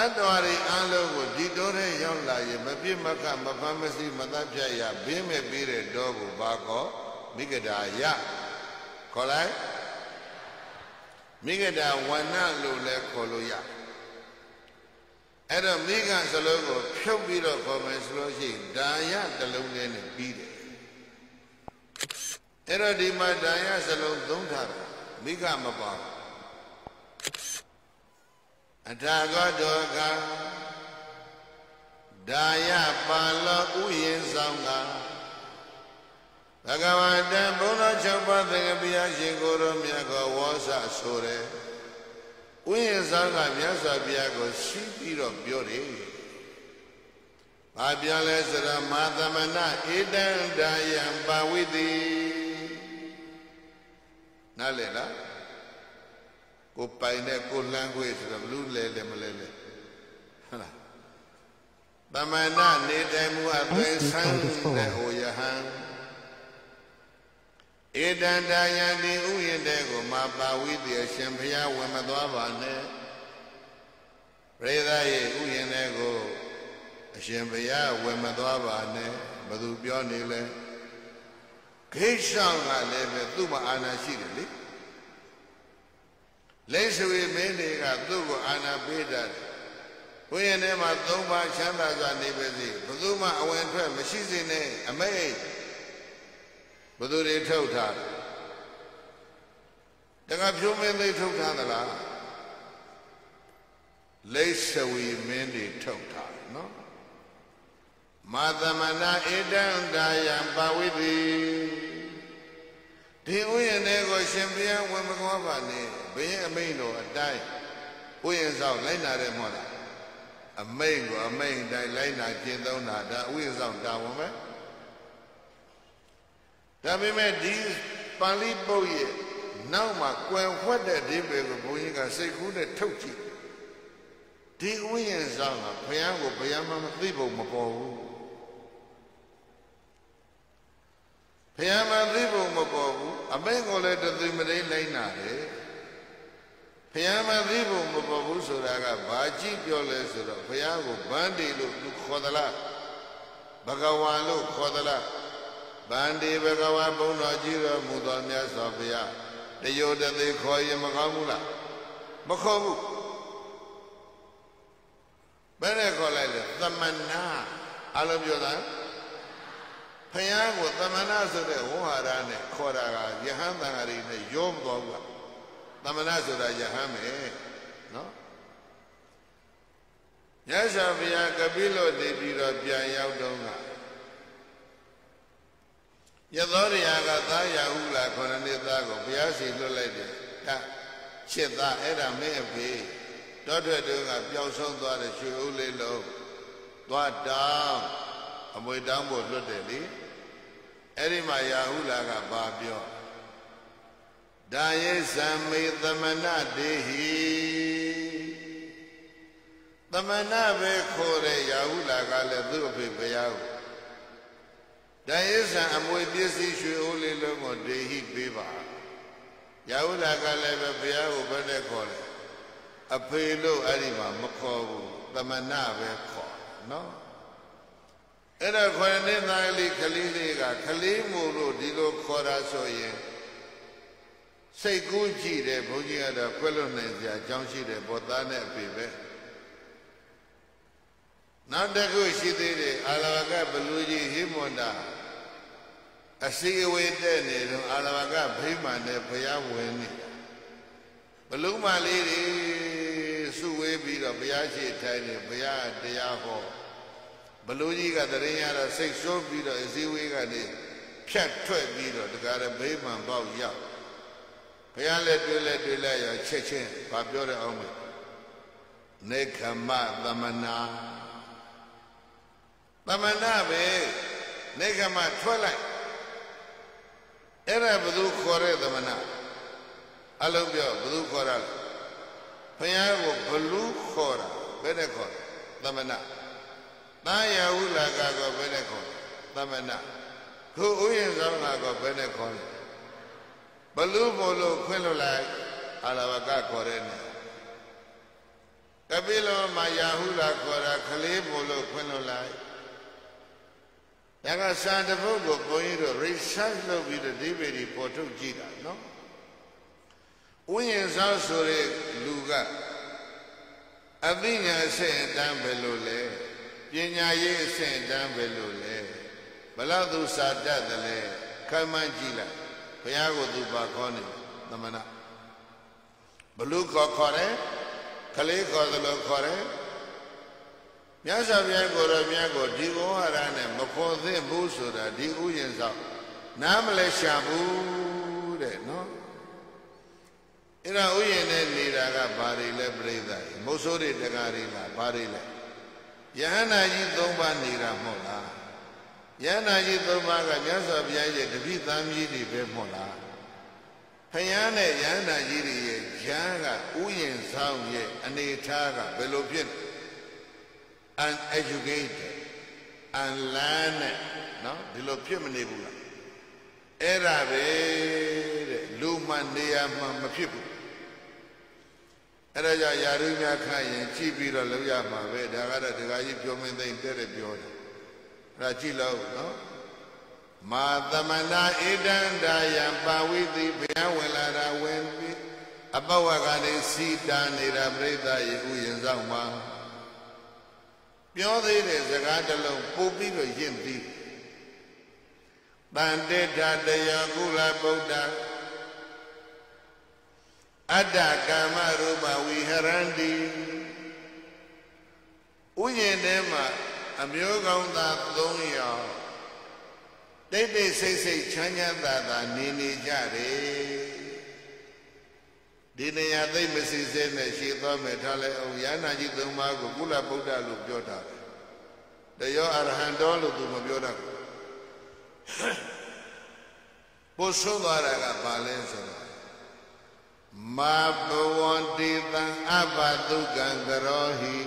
တ္တဝါတွေအားလုံးကိုဒီတော်ထဲရောက်လာရင်မပြစ်မခမဖမ်းမဆီမတတ်ဖြတ်ရဘေးမဲ့ပြီးတဲ့တော်ကိုဘာခေါ်မိဂဒာယခေါ်လိုက်မိဂဒာဝဏလို့လည်းခေါ်လို့ရအဲ့တော့မိဂစလုံးကိုဖြုတ်ပြီးတော့ခေါ်မယ်ဆိုလို့ရှိရင်ဒါယတလုံးနဲ့ပြီးတယ် အဲ့တော့ဒီမှာဒါယစလုံးသုံးထားတာမိဂမပါအထာဂတောကဒါယပါလောဥယျင်ဆောင်ကဘဂဝတံဘုန်းတော်၆ပါးသင်္ကပိယရှင်ကိုရောမြတ်ကိုဝေါ်စဆိုတယ်ဥယျင်ဆောင်ကမြတ်စွာဘုရားကိုရှိပြီးတော့ပြောတယ်။ဘာပြောလဲဆိုတော့မာသမဏဧတံဒါယံပါဝိတိ နားလည်လားကိုပိုင်တဲ့ကိုလန်းခွေဆိုတော့ဘလူလဲလဲမလဲလဲဟုတ်လားသမဏနေတိုင်မှုအသွင်ဆန်းတဲ့ဟိုယဟန်ဧတံတာယံဒီဥယျာဉ်တဲ့ကိုမာပါဝိတိအရှင်ဘုရားဝင်မသွားပါနဲ့ပရိသတ်ရဲ့ဥယျာဉ်တဲ့ကိုအရှင်ဘုရားဝင်မသွားပါနဲ့ဘယ်သူပြောနေလဲ ခိရှောင်းကလည်းပဲသူ့မှာအာဏာရှိတယ်လေလိဆွေမင်းတွေကသူ့ကိုအာဏာပေးတာဘုရင်ထဲမှာသုံးပါးချမ်းသာစွာနေပါစေဘယ်သူမှအဝင်ထွက်မရှိစေနဲ့အမိတ်ဘယ်သူတွေထုတ်ထားတကဖြိုးမင်းသိထုတ်ထားသလားလိဆွေမင်းတွေထုတ်ထားနော် မာသမနာဧတံဒါယံပါဝိတိဒီဥယျာဉ်တွေကိုရှင်ဘုရားဝင်မသွားပါနဲ့ဘုရင်အမိန်တော်အတိုင်းဥယျာဉ်ဆောင်လိုက်နာတယ်မဟုတ်လားအမိန်ကိုအမိန်တိုင်းလိုက်နာကျင့်သုံးတာဒါဥယျာဉ်ဆောင်တာဝန်ပဲဒါပေမဲ့ဒီပါဠိပုတ်ရဲ့နောက်မှာကွယ်ဝှက်တဲ့ဒီပေကိုဘုန်းကြီးကစိတ်ကူးနဲ့ထုတ်ကြည့်ဒီဥယျာဉ်ဆောင်ကဘုရားကိုဘုရားမှမသိဖို့မပေါ်ဘူး ဘုရားမသိဖို့မပေါ်ဘူးအမိန့်ကိုလည်းတသိမတိလိုက်နာတယ်ဘုရားမသိဖို့မပေါ်ဘူးဆိုတာကဘာကြည့်ပြောလဲဆိုတော့ဘုရားကိုဗန္ဒီလို့သူခေါ်သလားဘဂဝါလို့ခေါ်သလားဗန္ဒီဘဂဝါဘုန်းတော်ကြီးတော်မူတော်မြတ်စွာဘုရားတယုတ်တသိခေါ်ရင်မကောင်းဘူးလားမခေါ်ဘူးဘယ်နဲ့ခေါ်လိုက်လဲသမဏအလုံးပြောတာ ဖယားကိုသမဏဆိုတဲ့ဝဟာရနဲ့ခေါ်တာကယဟန်တန်ဃာတွေနဲ့ရောမသွားဘူးသမဏဆိုတာယဟန်ပဲနော်ရသော်ဘုရားကပိလို့တည်ပြီးတော့ပြန်ရောက်တော့ကယသောရိယာကသာယာဟုလာခொနနှစ်သားကိုဘုရားစီလွတ်လိုက်တယ်ဒါချစ်သားအဲ့ဒါမင်းအဖေတောထွက်တုန်းကပျောက်ဆုံးသွားတဲ့ရွှေဦးလေးလုံးသွားတောင်းအမွေတောင်းဖို့လွတ်တယ်လေ အဲ့ဒီမှာယာဟုလာကဘာပြောဒါယေသံမေသမဏတေဟိသမဏပဲခေါ်တဲ့ယာဟုလာကလည်းသူ့အဖေဘုရားကိုဒါယေသံအမွေပစ္စည်းရွှေအိုးလေးလုံးကိုဒေဟိပေးပါယာဟုလာကလည်းပဲဘုရားကိုဘယ်နဲ့ခေါ်လဲအဖေလို့အဲ့ဒီမှာမခေါ်ဘူးသမဏပဲခေါ်နော် အဲ့တော့ခေါ်တဲ့သားလေးကလေးလေးကကလေးမို့လို့ဒီလိုခေါ်တာဆိုရင်စိတ်ကူးကြည့်တယ်ဘုန်းကြီးကတော့ခွဲလွတ်နိုင်စရာအကြောင်းရှိတယ်ဘောသားနဲ့အဖေပဲနောက်တစ်ခုရှိသေးတယ်အာလဝကဘလူကြီးဟိမွန်တာအစီအဝေးတဲ့နေတော့အာလဝကဗိမာန်နဲ့ဘုရားဝင်နေဘလူမလေးတွေစုဝေးပြီးတော့ဘုရားရှိထိုင်နေဘုရားတရားဟော ဘလူကြီးကတရင်ရတော့စိတ်ဆိုးပြီးတော့အစည်းဝေးကနေဖြတ်ထွက်ပြီးတော့တကားရဘေးမှန်ပေါက်ရောက်ဘုရားလည်းတွေ့လဲတွေ့လဲရောချက်ချင်းဘာပြောတဲ့အောင်မလဲနေခမသမနာသမနာပဲနေခမထွက်လိုက်အဲ့ဒါဘသူခေါ်တဲ့သမနာအလုံးပြောဘသူခေါ်တာလဲဘုရားကိုဘလူခေါ်တာဘယ်နဲ့ခေါ်သမနာ သာယဟုလာကကောဘယ်နဲ့ခေါ်သမနာခုဥယျာဉ်ဆောင်ကကောဘယ်နဲ့ခေါ်လဲဘလူမို့လို့ခွင့်လို့လိုက်အလဘကခေါ်တဲ့နေကပိလောမယာဟုလာခေါ်တာခလေးမို့လို့ခွင့်လို့လိုက်ဒါကစံတပုတ်ကိုဘုန်းကြီးတို့ research လုပ်ပြီးတော့ဒီဗီဒီပေါ်ထုတ်ကြည့်တာနော်ဥယျာဉ်ဆောင်ဆိုတဲ့လူကအသိဉာဏ်အဆင့်အတန်းပဲလို့လဲ ပညာရေးအဆင့်အတန်းပဲလို့လဲဘလောက်သူစာတတ်တယ်လဲခံမှန်းကြည့်လိုက်ဘုရားကိုသူပါခေါ်နေသမဏဘလူခေါ်ခေါ်တယ်ခလေးခေါ်သလိုခေါ်တယ်မြတ်စွာဘုရားကိုယ်တော်မြတ်ကိုဒီဘဝရနဲ့မခေါ်သင့်ဘူးဆိုတာဒီဥယျာဉ်ဆောင်နားမလဲရှာဘူးတဲ့နော်အဲ့ဒါဥယျာဉ်နဲ့နေတာကဘာတွေလဲပြိဿာမုတ်ဆိုးတွေတကားတွေလားဘာတွေလဲ ယဟန္တာကြီး၃ပါးနေတာမဟုတ်လားယဟန္တာကြီး၃ပါးကမြတ်စွာဘုရားရဲ့တပိသံကြီးတွေပဲမဟုတ်လားဖယားနဲ့ယဟန္တာကြီးတွေရဲ့ဉာဏ်ကဥယျာဉ်ဆောင်ရဲ့အနေထားကဘယ်လိုဖြစ်လဲ uneducated unlearned နော်ဒီလိုဖြစ်မနေဘူးလားအဲ့ဒါပဲတဲ့လူမှနေရာမှမဖြစ်ဘူး အဲ့ဒါကြောင့်ယာရုများခန့်ရင်ကြည့်ပြီးတော့လောက်ရမှာပဲဒါကတော့ဒကာကြီးပြောမင်းသိမ့်တဲ့တဲ့ပြောတယ်အဲ့ဒါကြည့်လို့နော်မာသမန္တာဣဒံဒါယံပါဝိတိဘုရားဝင်လာတာဝင်ပြီးအပဝကနေစီတာနေတာပြိဿရေဥယျာဉ်ဆောင်မှာပြောသေးတဲ့စကားတစ်လုံးပို့ပြီးတော့ရင့်ပြီးတန်တေထာတရားကုလဗုဒ္ဓ အတ္တကာမရူပဝိဟရန္တိဥယျာဉ်ထဲမှာအမျိုးကောင်းသား3ယောက်တိတ်တိတ်ဆိတ်ဆိတ်ချမ်းချမ်းသာသာနေနေကြတယ်ဒီနေရာသိမ့်မစီစဲနဲ့ရှည်သွားမယ်ထားလိုက်အောင်ရဟနာကြီးသုံးပါးကိုကုလဗုဒ္ဓလို့ပြောတာတရောအရဟံတော်လို့သူမပြောတတ်ဘူးပို့ဆုံးသွားတာကဘာလဲဆိုတော့ မာဘဝန္တိတံအဘဒုက္ကံကရောဟိ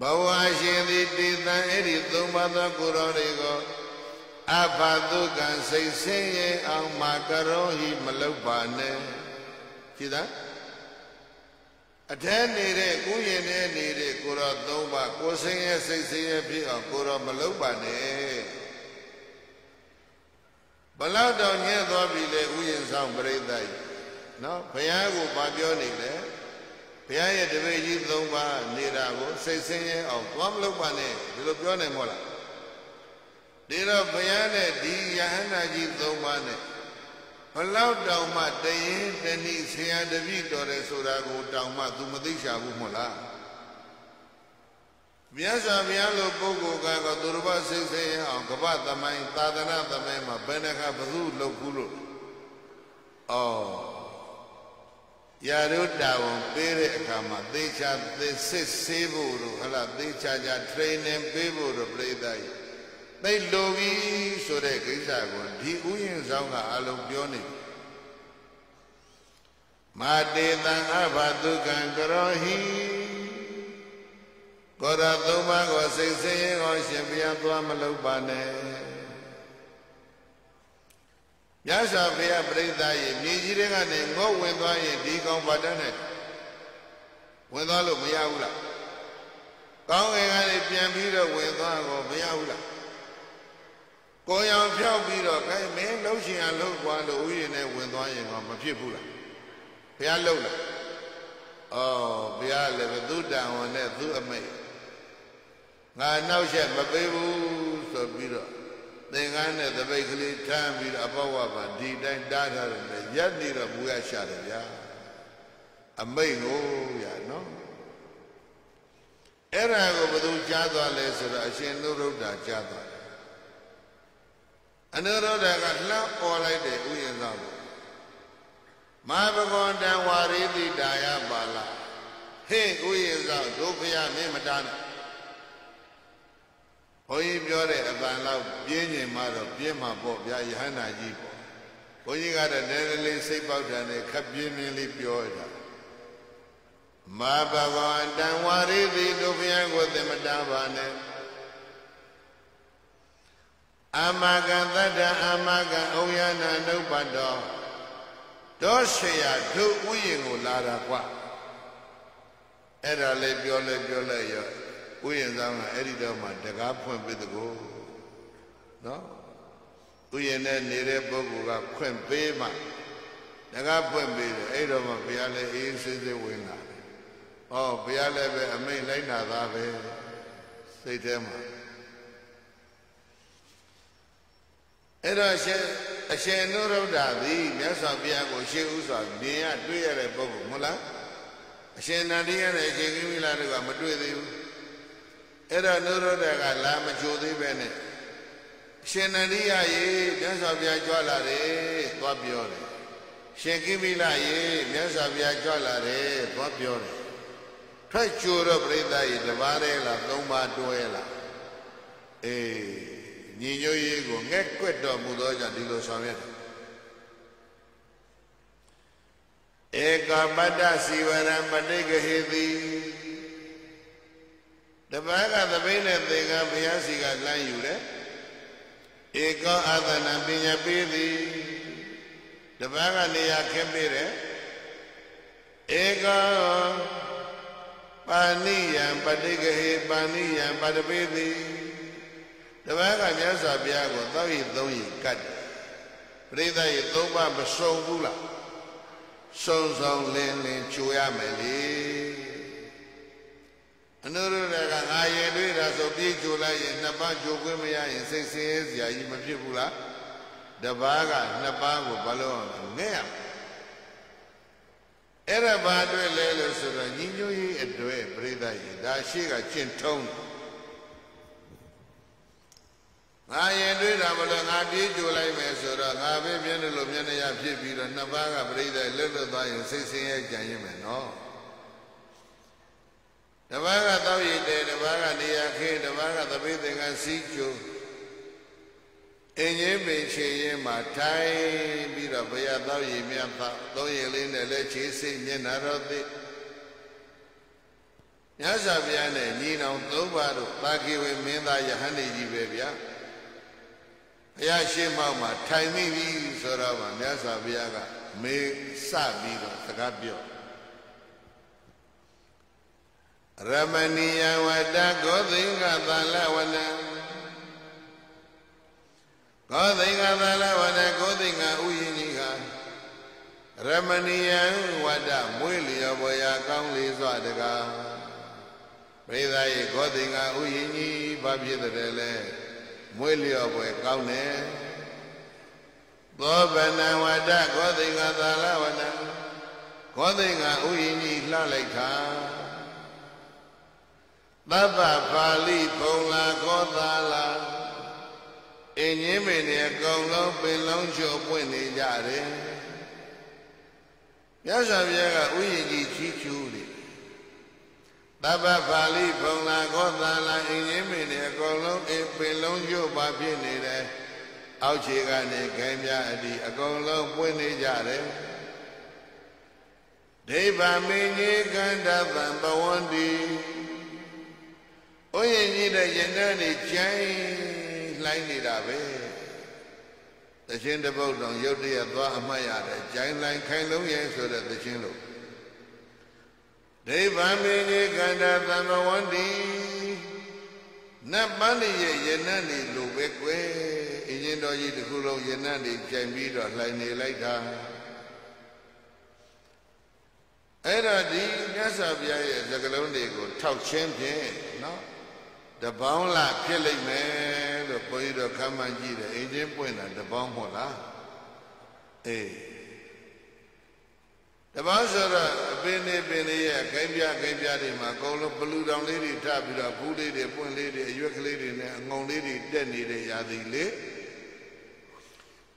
ဘဝရှင်သည်တေတံအဲ့ဒီသုံးပါးသောကိုရောတွေကိုအဘဒုက္ကံစိတ်ဆင်းရဲအောင်မာကရောဟိမလုပ်ပါနဲ့ကြည်သားအထဲနေတဲ့ကုရင်နဲ့နေတဲ့ကိုရောသုံးပါးကိုဆင်းရဲစိတ်ဆင်းရဲဖြစ်အောင်ကိုရောမလုပ်ပါနဲ့ ဘလောက်တော့ညံ့သွားပြီလေဥယျာဉ်ဆောင်ပြိဿကြီးနော်ဘုရားကိုဗာပြောနေလေဘုရားရဲ့တပည့်ကြီး၃ပါးနေတာကိုစိတ်ဆင်းရဲအောင်သွားမလုပ်ပါနဲ့ဒီလိုပြောနိုင်မို့လားဒီတော့ဘုရားနဲ့ဒီယဟန္တာကြီး၃ပါးနဲ့ဘလောက်တောင်မှတရင်တဏိဆရာတပည့်တော်တယ်ဆိုတာကိုတောင်မှ तू မသိချဘူးမို့လား မြတ်စွာဘုရားလိုပုဂ္ဂိုလ်ကတော့သူတော်ဘာစိတ်ဆင်းရဲအောင်ကပ္ပသမိုင်းသာသနာသမိုင်းမှာဘယ်နှခါဘသူလုပ်ဘူးလို့ဩရာတို့တာဝန်ပေးတဲ့အခါမှာသေချာသစ်စစ်ဆေးဖို့တို့ဟလာသေချာချာ training ပေးဖို့တို့ပြိဿကြီးသိလိုပြီဆိုတဲ့ကိစ္စကိုဒီဥယျာဉ်ဆောင်ကအလုံးပြောနေပြီမာတေတံအဘတုကံကရောဟိ ကိုရသုံးပါးကိုစိတ်ဆင်းရဲအောင်ရှင်ဘုရားသွားမလုပ်ပါနဲ့မြတ်စွာဘုရားပြိဿရဲ့မြေကြီးတွေကနေငေါဝင်သွားရင်ဒီကောင်ဗတ်တန်းနဲ့ဝင်သွားလို့မရဘူးလားကောင်းငယ်ကနေပြန်ပြီးတော့ဝင်သွားတော့မရဘူးလားကိုရောင်ဖြောက်ပြီးတော့ခိုင်းမင်းလှုပ်ရှင်ရလှုပ်သွားလို့ဥယျာဉ်နဲ့ဝင်သွားရင်ကမဖြစ်ဘူးလားဘုရားလှုပ်လားအော်ဘုရားလည်းဘသူတန်ဝန်နဲ့သူအမိတ် ငါနောက်ဆက်မပေးဘူးဆိုပြီးတော့သင်္ကန်းနဲ့တပိတ်ကလေးထမ်းပြီးတော့အဘဝပါဒီတိုင်းတားထားတယ်လေရက်နေတော့ဘူးရရှာတယ်ဗျာအမိတ်ကိုဗျာနော်အအဲ့ဒါကိုဘယ်သူကြားသွားလဲဆိုတော့အရှင်နုရုဒ္ဓကြားသွားတယ်အနုရုဒ္ဓကလှမ်းអော်လိုက်တယ်ဥယျာဉ်ဆောင်ကိုမဟာဘဂဝန္တံဝါရိတိတာယပါလာဟေ့ဥယျာဉ်ဆောင်ဒုဖယမင်းမတားနဲ့ ဘုန်းကြီးပြောတဲ့အပန်လောက်ပြင်းကျင်မှတော့ပြင်းမှာပေါ့ဗျာယဟန္တာကြီးပေါ့ဘုန်းကြီးကတော့နည်းနည်းလေးစိတ်ပေါက်တယ်နဲ့ခပ်ပြင်းပြင်းလေးပြောတာမဘဂဝန္တံဝါရိတိဒုဖယကိုသင်မတားပါနဲ့အမကံတတ္တအမကံဩယနာနုပ္ပတောဒေါရှယဒုဥယျင်ကိုလာတာကွာအဲ့ဒါလေးပြောလဲပြောလဲရော ဥယျင်ဆောင်ကအဲ့ဒီတော့မှတကားဖွင့်ပေးတကောနော်ဥယျင်နဲ့နေတဲ့ပုဂ္ဂိုလ်ကဖွင့်ပေးမှတကားဖွင့်ပေးတယ်အဲ့တော့မှဘုရားလည်းအေးဆေးဆေးဝင်လာတယ်ဟောဘုရားလည်းပဲအမိတ်လိုက်နာသားပဲစိတ်ထဲမှာအဲ့တော့ရှင်အရှင်နုရုဒ္ဓသည်မြတ်စွာဘုရားကိုရှေးဥစွာမြင်ရတွေ့ရတဲ့ပုဂ္ဂိုလ်မဟုတ်လားအရှင်နန္ဒီရနဲ့အရှင်ကိမိလာတို့ကမတွေ့သေးဘူး အဲ့တော့နုရုဒ္ဓကလာမချိုသေးပဲနဲ့အရှင်နန္ဒီရရေမြတ်စွာဘုရားကြွလာတယ်သွားပြောတယ်ရှင်ကိမိလာရေမြတ်စွာဘုရားကြွလာတယ်သွားပြောတယ်ထွက်ကြိုတော့ပြိဿရေတပါးတည်းလားသုံးပါးတွဲလားအေးညီညွတ်ရေးကိုငဲ့ကွက်တော်မူသောကြောင့်ဒီလိုဆောင်ရွက်တယ်ဧကပတ္တစီဝရံပဋိကဟေတိ တပတ်ကသပိနဲ့သင်္ကဘုရားစီကလမ်းယူတယ်ဧကောအာသနာပညာပေးသည်တပတ်ကနေရာခင်းပေးတယ်ဧကောပါဏိယံပဋိကဟေပါဏိယံပတပိသည်တပည့်ကမြတ်စွာဘုရားကိုသောက်ရည်သုံးရည်ကတ်တယ်ပြိဿရည်သုံးပါမစုံဘူးလားစုံစုံလင်းလင်းချိုရမယ်လေ အနုရုဒ္ဓကငါရင်တွေ့တာဆိုပြေးချိုလိုက်ရင်နှစ်ပါးချိုခွင့်မရရင်စိတ်ဆင်းရဲစရာကြီးမဖြစ်ဘူးလားတပားကနှစ်ပါးကိုဘလို့အောင်ငဲ့ရအဲ့ဒါဘာအတွက်လဲလို့ဆိုတော့ညီညွတ်ရေးအတွက်ပြိဿရည်ဒါရှိကကျင့်ထုံးတယ်ငါရင်တွေ့တာမလို့ငါပြေးကြိုလိုက်မယ်ဆိုတော့ငါပဲမျက်နှာလိုမျက်နှာရဖြစ်ပြီးတော့နှစ်ပါးကပြိဿလွတ်လွတ်သွားရင်စိတ်ဆင်းရဲကြံရင်မယ်နော် တပါးကတောက်ရည်တယ်တပါးကနေရာခေတပါးကသပိသင်္ကစီးကျိုအင်းကြီးပင်ခြေရင်မှာထိုင်ပြီးတော့ဘုရားတောက်ရည်မြတ်သောသုံးရည်လေးနဲ့လည်းခြေစိတ်မျက်နှာတော်သိမြတ်စွာဘုရားနဲ့ညီနောင်သုံးပါးတို့သာကိဝေမင်းသားယဟန်ကြီးပဲဗျာဘုရားရှင်းမောက်မှာထိုင်မိပြီဆိုတော့မှမြတ်စွာဘုရားကမေးစပြီးတော့စကားပြော ရမဏီယဝတ္တဂောသိင်္ဂသလဝနံဂောသိင်္ဂသလဝနဂောသိင်္ဂဥယျာဉ်ကြီးကရမဏီယဝတ္တမွေးလျော်ပေါ်ရာကောင်းလေးစွာတကားပရိသတ်ရေဂောသိင်္ဂဥယျာဉ်ကြီးဘာဖြစ်တယ်လဲမွေးလျော်ပွဲကောင်းတယ်သောဗနဝတ္တဂောသိင်္ဂသာလဝနဂောသိင်္ဂဥယျာဉ်ကြီးလှလိုက်တာ သဗ္ဗပါဠိဘုံလာဂောသာလာအင်းကြီးမင်းတွေအကုန်လုံးပင်လုံးချိုပွင့်နေကြတယ်မြတ်စွာဘုရားကဥယျာဉ်ကြီးချီးကျူးတယ်သဗ္ဗပါဠိဘုံလာခောသာလာအင်းကြီးမင်းတွေအကုန်လုံးအပင်လုံးကျိုးပါဖြစ်နေတယ်အောက်ခြေကနေခိုင်းပြအတိအကုန်လုံးပွင့်နေကြတယ်ဒိဗ္ဗမင်းကြီးကန္တသံဘဝန္တိ ဥယျာဉ်ကြီးတဲ့ယန္တနေကျိုင်းလှိုင်းနေတာပဲသချင်းတစ်ပုဒ်တောင်ရုတ်တရက်သွားအမှတ်ရတယ်ကျိုင်းလှိုင်းခိုင်လုံးရဲ့ဆိုတဲ့သချင်းလို့ဒိဗ္ဗမေနေကန္တာသံဘဝန္တိနတ်ပန်းရဲ့ယနတ်နေလိုပဲကွယ်အင်းရင်တော်ကြီးတစ်ခုလုံးယနတ်နေကြိုင်ပြီးတော့လှိုင်နေလိုက်တာအဲ့တော့ဒီမြတ်စွာဘုရားရဲ့သကလုံးတွေကိုထောက်ချင်းဖြင့်နော် တပေါင်းလာဖြစ်လိမ့်မယ်လို့ဘုန်းကြီးတို့ခမ်းမှန်းကြည့်တယ်အင်းချင်းပွင့်တာတပေါင်းမဟုတ်လားအေးတပန်းဆိုတော့အပင်နေပင်လေးရဲ့ခိုင်းပြခိုင်းပြတွေမှာအကုန်လုံးဘလူတောင်လေးတွေထပြီးတော့ဘူးလေးတွေပွင့်လေးတွေအရွက်ကလေးတွေနဲ့အငုံလေးတွေတက်နေတဲ့ရာသီလေး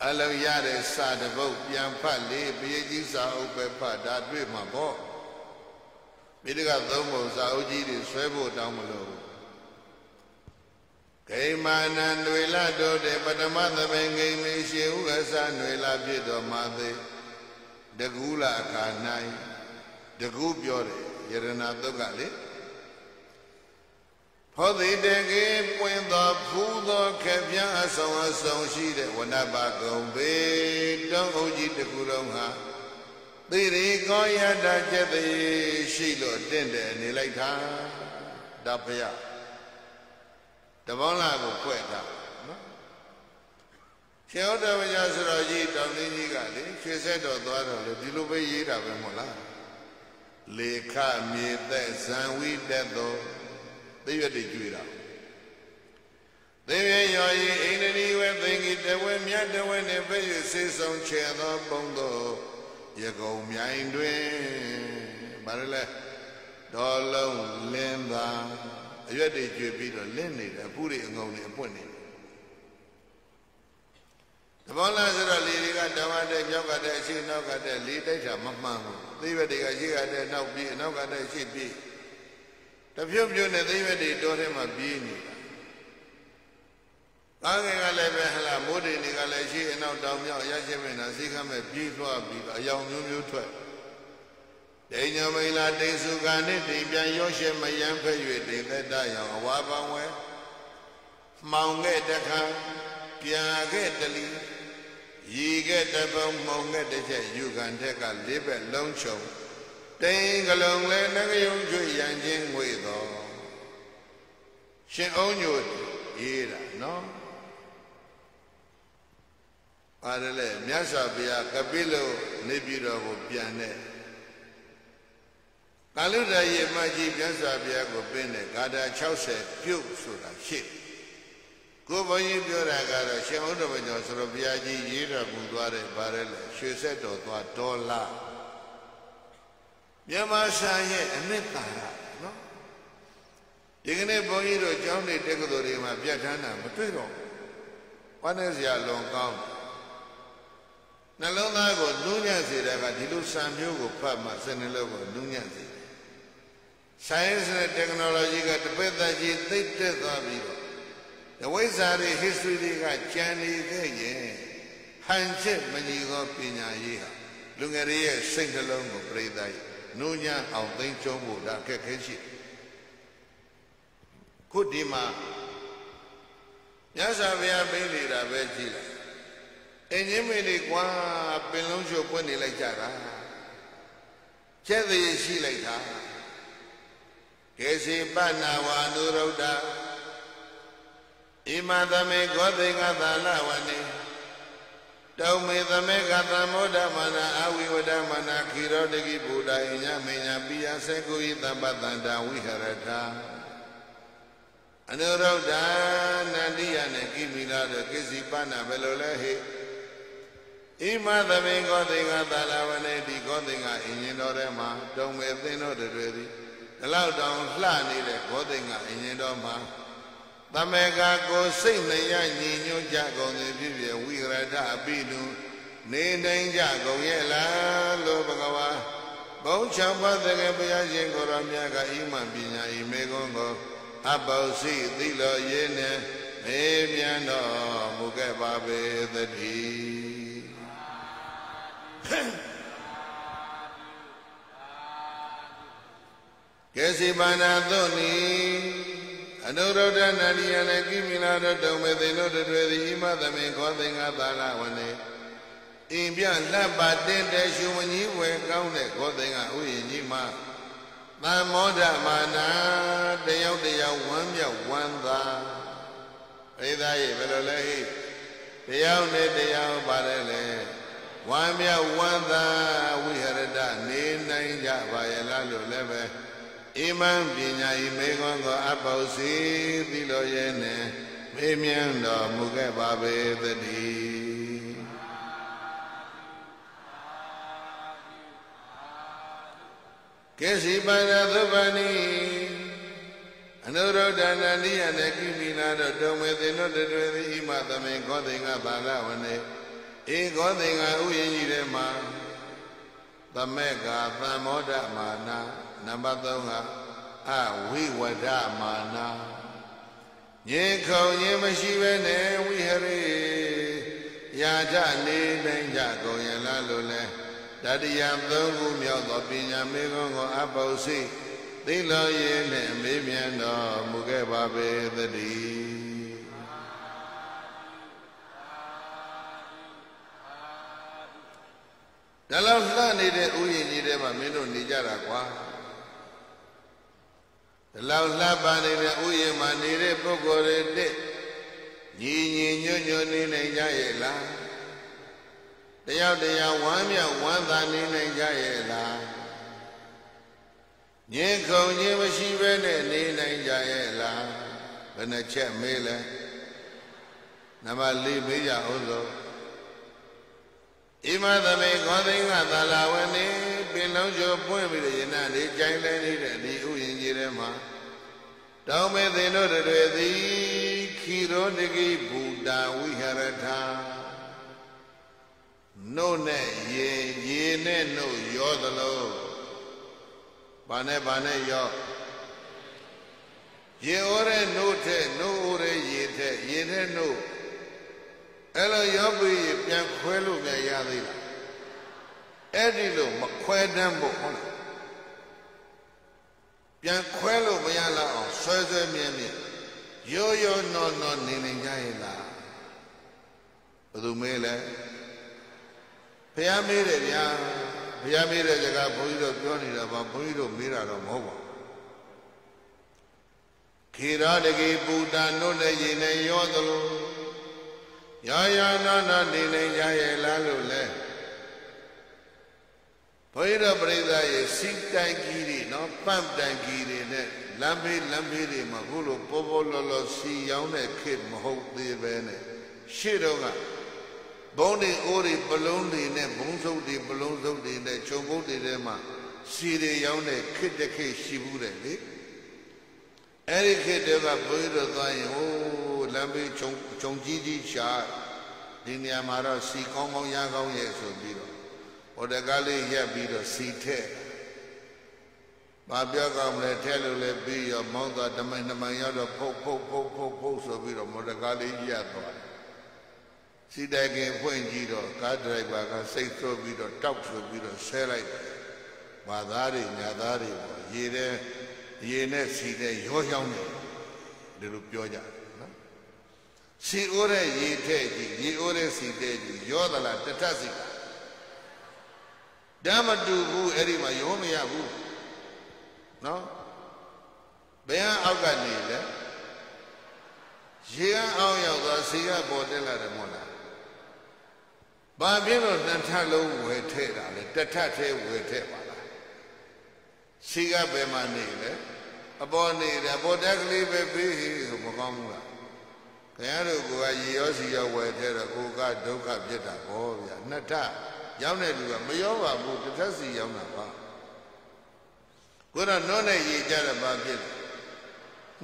အလုံးရတဲ့စာတပုတ်ပြန်ဖတ်လေပရိကြီးစာအုပ်ပဲဖတ်ဒါတွေ့မှာပေါ့မိတကသုံးပုံစာအုပ်ကြီးတွေဆွဲဖို့တောင်းမလို့ ဂိမာနံတွေလတို့တဲ့ပထမသမင်ဂိမေရှိဥအစတွေလဖြစ်တော်မှာသေးတကူးလာအခါ၌တကူးပြောတယ်ယရဏတုတ်ကလေဖောတိတကေပွင့်သောဖူးသောခက်ပြအဆောင်အဆောင်ရှိတဲ့ဝနဘကုံပေတောင်းအုပ်ကြီးတကူလုံးဟာသေရီကောယတာကျက်သေးရှိလို့တင့်တယ်နေလိုက်တာတပယ တပေါင်းလာကိုဖွဲ့တာနော်ရှင်ဥဒ္ဒဝညဆိုတော်ကြီးတောင်တင်းကြီးကလေရွှေဆက်တော်သွားတော်လေဒီလိုပဲရေးတာပဲမဟုတ်လားလေခမြေသက်ဇံဝိတက်တော်သိရွက်တွေကျွေးတာသေရရော်ဤအိန္ဒြိဝေသင်္ကိတဝေမြတ်တဝေနှင့်ပဲ့၍စေဆောင်ချေသောပုံသောရကုံမြိုင်တွင်ဗါရလဲဒေါ်လုံးလင်းသာ အရွက်တွေကျွေးပြီးတော့လင်းနေတယ်အပူတွေအငုံတွေအပွင့်နေတယ်တဘောလားဆိုတော့လေတွေကတဝတ်တဲ့ကြောက်ကတဲ့အရှိနောက်ကတဲ့လေတိုက်တာမမှန်ဘူးသိရွက်တွေကရှိကတဲ့နောက်ပြီးအနောက်ကတဲ့ရှိပြီးတဖြုတ်ဖြုတ်နဲ့သိရွက်တွေတောထဲမှာပြေးနေတာကားငယ်ကလည်းပဲဟလာမိုးတွေတွေကလည်းရှိအနောက်တောင်မြောက်ရရှိမဲ့နာစိခမဲ့ပြေးသွားပြီးတော့အယောင်မျိုးမျိုးထွက် ဒိညမိလာတိန်စုကာနဲ့တိန်ပြန်ရောရှေမယံဖဲ့၍တိန်သက်တရောင်အဝါပံဝဲမှောင်ခဲ့တခါပြာခဲ့တလီရီခဲ့တပုံမှုံခဲ့တစ်ချက်ယူခံထက်ကလေးဘက်လုံးချုံတိန်ကလုံးလဲနှကယုံကျွရန်ချင်းငွေတော်ရှင်အောင်ညိုရေးတာနော်ပါတယ်လေမြတ်စွာဘုရားကပိလုနေပြည်တော်ကိုပြန်တဲ့ ကာလုဒ္ဒရေမကြီးမြတ်စွာဘုရားကိုပင်းတဲ့ဂါထာ60ပြုတ်ဆိုတာရှိကိုဘုန်းကြီးပြောတာကတော့ရှင်ဥဒ္ဓဘကျော်ဆိုတော့ဘုရားကြီးရေးတော်မူသွားတဲ့ပါတယ်လေရွှေဆက်တော်သွားဒေါ်လာမြန်မာစာရဲ့အနှစ်သာရနော်ဒီကနေ့ဘုန်းကြီးတို့ကျောင်းတွေတက္ကသိုလ်တွေမှာပြဋ္ဌာန်းတာမတွေ့တော့ဝမ်းနဲ့စရာလွန်ကောင်းနှလုံးသားကိုနူးညံ့စေတဲ့ကဒီလိုစံမျိုးကိုဖတ်မှစနေလို့ကိုနူးညံ့စေတယ် science နဲ့ technology ကတပည့်သားကြီးသိတဲ့သွားပြီးတော့အဝိဇ္ဇာတွေ history တွေကကြံနေခဲ့ရင်ဟန်ချက်မညီသောပညာရေးဟာလူငယ်တွေရဲ့စိတ်နှလုံးကိုပြိဿရဲ့နူးညံ့အောင်သိမ့်ချုံဖို့ဒါအခက်ခဲရှိခုဒီမှာမြတ်စွာဘုရားပြနေတာပဲကြည့်လိုက်အင်းကြီးမေလေးကွာပင်လုံးချိုပွင့်နေလိုက်ကြတာကျက်သေးရှိလိုက်တာ ကေစီပနာဝနုရုဒ္ဓဣမသမေဂောသိင္ကသာလဝနေတောမေသမေကသမောဒမနာအဝိဝဒမနာခိရောတကိဗုဒ္ဓယညမေညာပိယစေကုဤတပ္ပတန္တဝိဟရထာအနုရုဒ္ဓနန္တိယနဲ့ကိမိလာတို့ကိစီပနာဘယ်လိုလဲဟိဣမသမေဂောသိင္ကသာလဝနေဒီဂောသိင္ကအင်ရှင်တော်ထဲမှာတုံမေသင်တို့တွေသည် ဒီလောက်တောင်လှနေတဲ့ဂောသိင္ကအင်ရှင်တော်မှာတမေကကိုစိတ်မရညီညွတ်ကြကုန်သည်ဖြစ်ဖြစ်ဝိရဒအပိတုနေနိုင်ကြကုန်ရဲ့လားလို့ဘဂဝါဘုံချံဘသကေဘုရားရှင်ကိုရောမြတ်ကဣမံပညာဤမေကုံကိုအပေါစီသိလောရေးနေမေပြန်တော်မူခဲ့ပါပေသတည်း ကေစီပါဏသုနိအနုရုဒ္ဓနာရိယနဲ့ကိမိလာတို့တုံမေသိနုတတွေသည်ဣမသမေခောသင်္ကသာလဝနေအင်းပြလက်ပါတဲ့တဲ့ရှုမကြီးဝယ်ကောင်းတဲ့ခောသင်္ကဥယျာဉ်ကြီးမှာသံမောဒမာနာတယောက်တယောက်ဝမ်းမြောက်ဝမ်းသာပရိသတ်ရဲ့ဘယ်လိုလဲဟိတယောက်နဲ့တယောက်ပါတယ်လေဝမ်းမြောက်ဝမ်းသာဝိဟရတနေနိုင်ကြပါရဲ့လားလို့လည်းပဲ ဣမံပညာဤမေခွန်သောအပေါစီသီလိုရဲ့နဲ့မေမြန်းတော်မူခဲ့ပါပေသတည်းကေစီပါရသုပနိအနုရုဒ္ဒနာနိယနေကိမိနာတို့တုံမေသင်တို့တွေသည်ဣမသမေခောသိင်္ဂပါဠဝနေဧခောသိင်္ဂဥယျင်ကြီးထဲမှာသမက်ကသံမောဒမာနာ နံပါတ်3ကအဝိဝဒမာနာညင်ခုံညင်မရှိပဲနဲ့ဝိဟရေရာထနေနိုင်ကြကုန်ရလားလို့လဲတတိယသုံးခုမြောက်သောပညာမေခွန်းကိုအပု္စိသိလောရေနဲ့အမေးမြန်တော်မူခဲ့ပါပေသတည်းဒါလောက်လှနေတဲ့ဥယျာဉ်ကြီးထဲမှာမင်းတို့နေကြတာကွာ ဒီလောက်လှပနေတဲ့ဥယျာဉ်မှာနေတဲ့ပုဂ္ဂိုလ်တွေတဲ့ညီညီညွတ်ညွတ်နေနိုင်ကြရဲ့လားတယောက်တယောက်ဝမ်းမြောက်ဝမ်းသာနေနိုင်ကြရဲ့လားညင်ခုံညင်မရှိဘဲနဲ့နေနိုင်ကြရဲ့လားဘယ်နှချက်မေးလဲနံပါတ်၄မေးကြအောင်စို့ဣမသမေခောသိင်္ဂသာလဝနေ ပင်လုံးကျော်ပွင့်ပြီးရနလေးကြိုင်လဲနေတဲ့ဒီဥယျင်ကြီးထဲမှာတောင်းမေသင်တို့တွေသည်ခီရောတကိဘူတာဝိဟရထာနှုတ်နဲ့ရေရေနဲ့နှုတ်ရောသလိုဘာနဲ့ဘာနဲ့ရောရေဩတဲ့နှုတ်ထက်နှုတ်ဩတဲ့ရေထက်ရေနဲ့နှုတ်အဲ့လိုရောပြီးပြန်ခွဲလို့မရသေးလား အဲ့ဒီလိုမခွဲတမ်းဖို့ဟုတ်လားပြန်ခွဲလို့မရတော့အောင်ဆွဲဆွဲမြဲမြဲရိုးရိုးနော်နော်နေနေကြရဲ့လားဘယ်သူမေးလဲဖះမေးတယ်ဗျာဖះမေးတဲ့စကားဘုန်းကြီးတို့ပြောနေတာပါဘုန်းကြီးတို့မေးတာတော့မဟုတ်ပါဘူးခေရတကေပူတာနုနဲ့ရင်နဲ့ရောသလိုရာယာနာနာနေနေကြရဲ့လားလို့လဲ ဘုန်းကြီးတို့ပြိဿရဲ့စီတိုင်ကြီးတွေနော်ပန့်တိုင်ကြီးတွေနဲ့လမ်းဘေးလမ်းဘေးတွေမှာခုလိုပေါ်ပေါ်လော်လော်စီရောင်းတဲ့ခေတ်မဟုတ်သေးပဲနဲ့ရှေ့တော့ကဘုံတွေအိုးတွေပလုံးတွေနဲ့ဘုံစုပ်တွေပလုံးစုပ်တွေနဲ့ခြုံပုတ်တွေထဲမှာစီတွေရောင်းတဲ့ခေတ်တစ်ခေတ်ရှိဘူးတယ်လေအဲ့ဒီခေတ်တည်းကဘုန်းကြီးတို့သွားရင်ဟိုးလမ်းဘေးခြုံခြုံကြီးကြီးရှာဒီနေရာမှာတော့စီကောင်းကောင်းရကောင်းရဲ့ဆိုပြီးတော့ ဟိုတကားလေးရက်ပြီးတော့စီထက်ဘာပြောကောင်းမလဲထဲလို့လဲပြီးရောမောင်းသွားဓမ္မနှမရောက်တော့ဖုတ်ဖုတ်ဖုတ်ဖုတ်ဖုတ်ဆိုပြီးတော့မော်တကားလေးရက်သွားစီတိုင်ကင်ဖွင့်ကြည့်တော့ကားဒရိုက်ဘာကစိတ်ဆိုးပြီးတော့တောက်ဆိုပြီးတော့ဆဲလိုက်တယ်ဘာသားတွေညာသားတွေပေါ့ရေတဲ့ရေနဲ့စီတဲ့ရောရောင်းတယ်ဒီလိုပြောကြတယ်နော်စီအိုးတဲ့ရေထဲ့ကြီးရေအိုးတဲ့စီတဲ့ကြီးရောသလားတထစီ ဓမ္မတူဘူးအဲ့ဒီမှာရောမရဘူးနော်ဘယ်ဟအောက်ကနေလဲရေအောင်ရောက်သွားစီကပေါ်တက်လာတယ်မို့လားဘာဖြစ်လို့နှစ်ထပ်လုံးဝယ်ထဲ့တာလဲတစ်ထပ်သေးဝယ်ထဲ့ပါလားစီကဘယ်မှာနေလဲအပေါ်နေတယ်ပေါ်တက်ကလေးပဲပြီးဆိုမကောင်းဘူးလားခင်ဗျားတို့ကရေရောစီရောဝယ်ထဲ့တော့ကိုကဒုက္ခဖြစ်တာဘောဗျာနှစ်ထပ် ရောက်တဲ့လူကမရောပါဘူးတစ်ထပ်စီရောက်တာပါကိုတော့နှောနဲ့ရေကြတယ်ဘာဖြစ်လဲ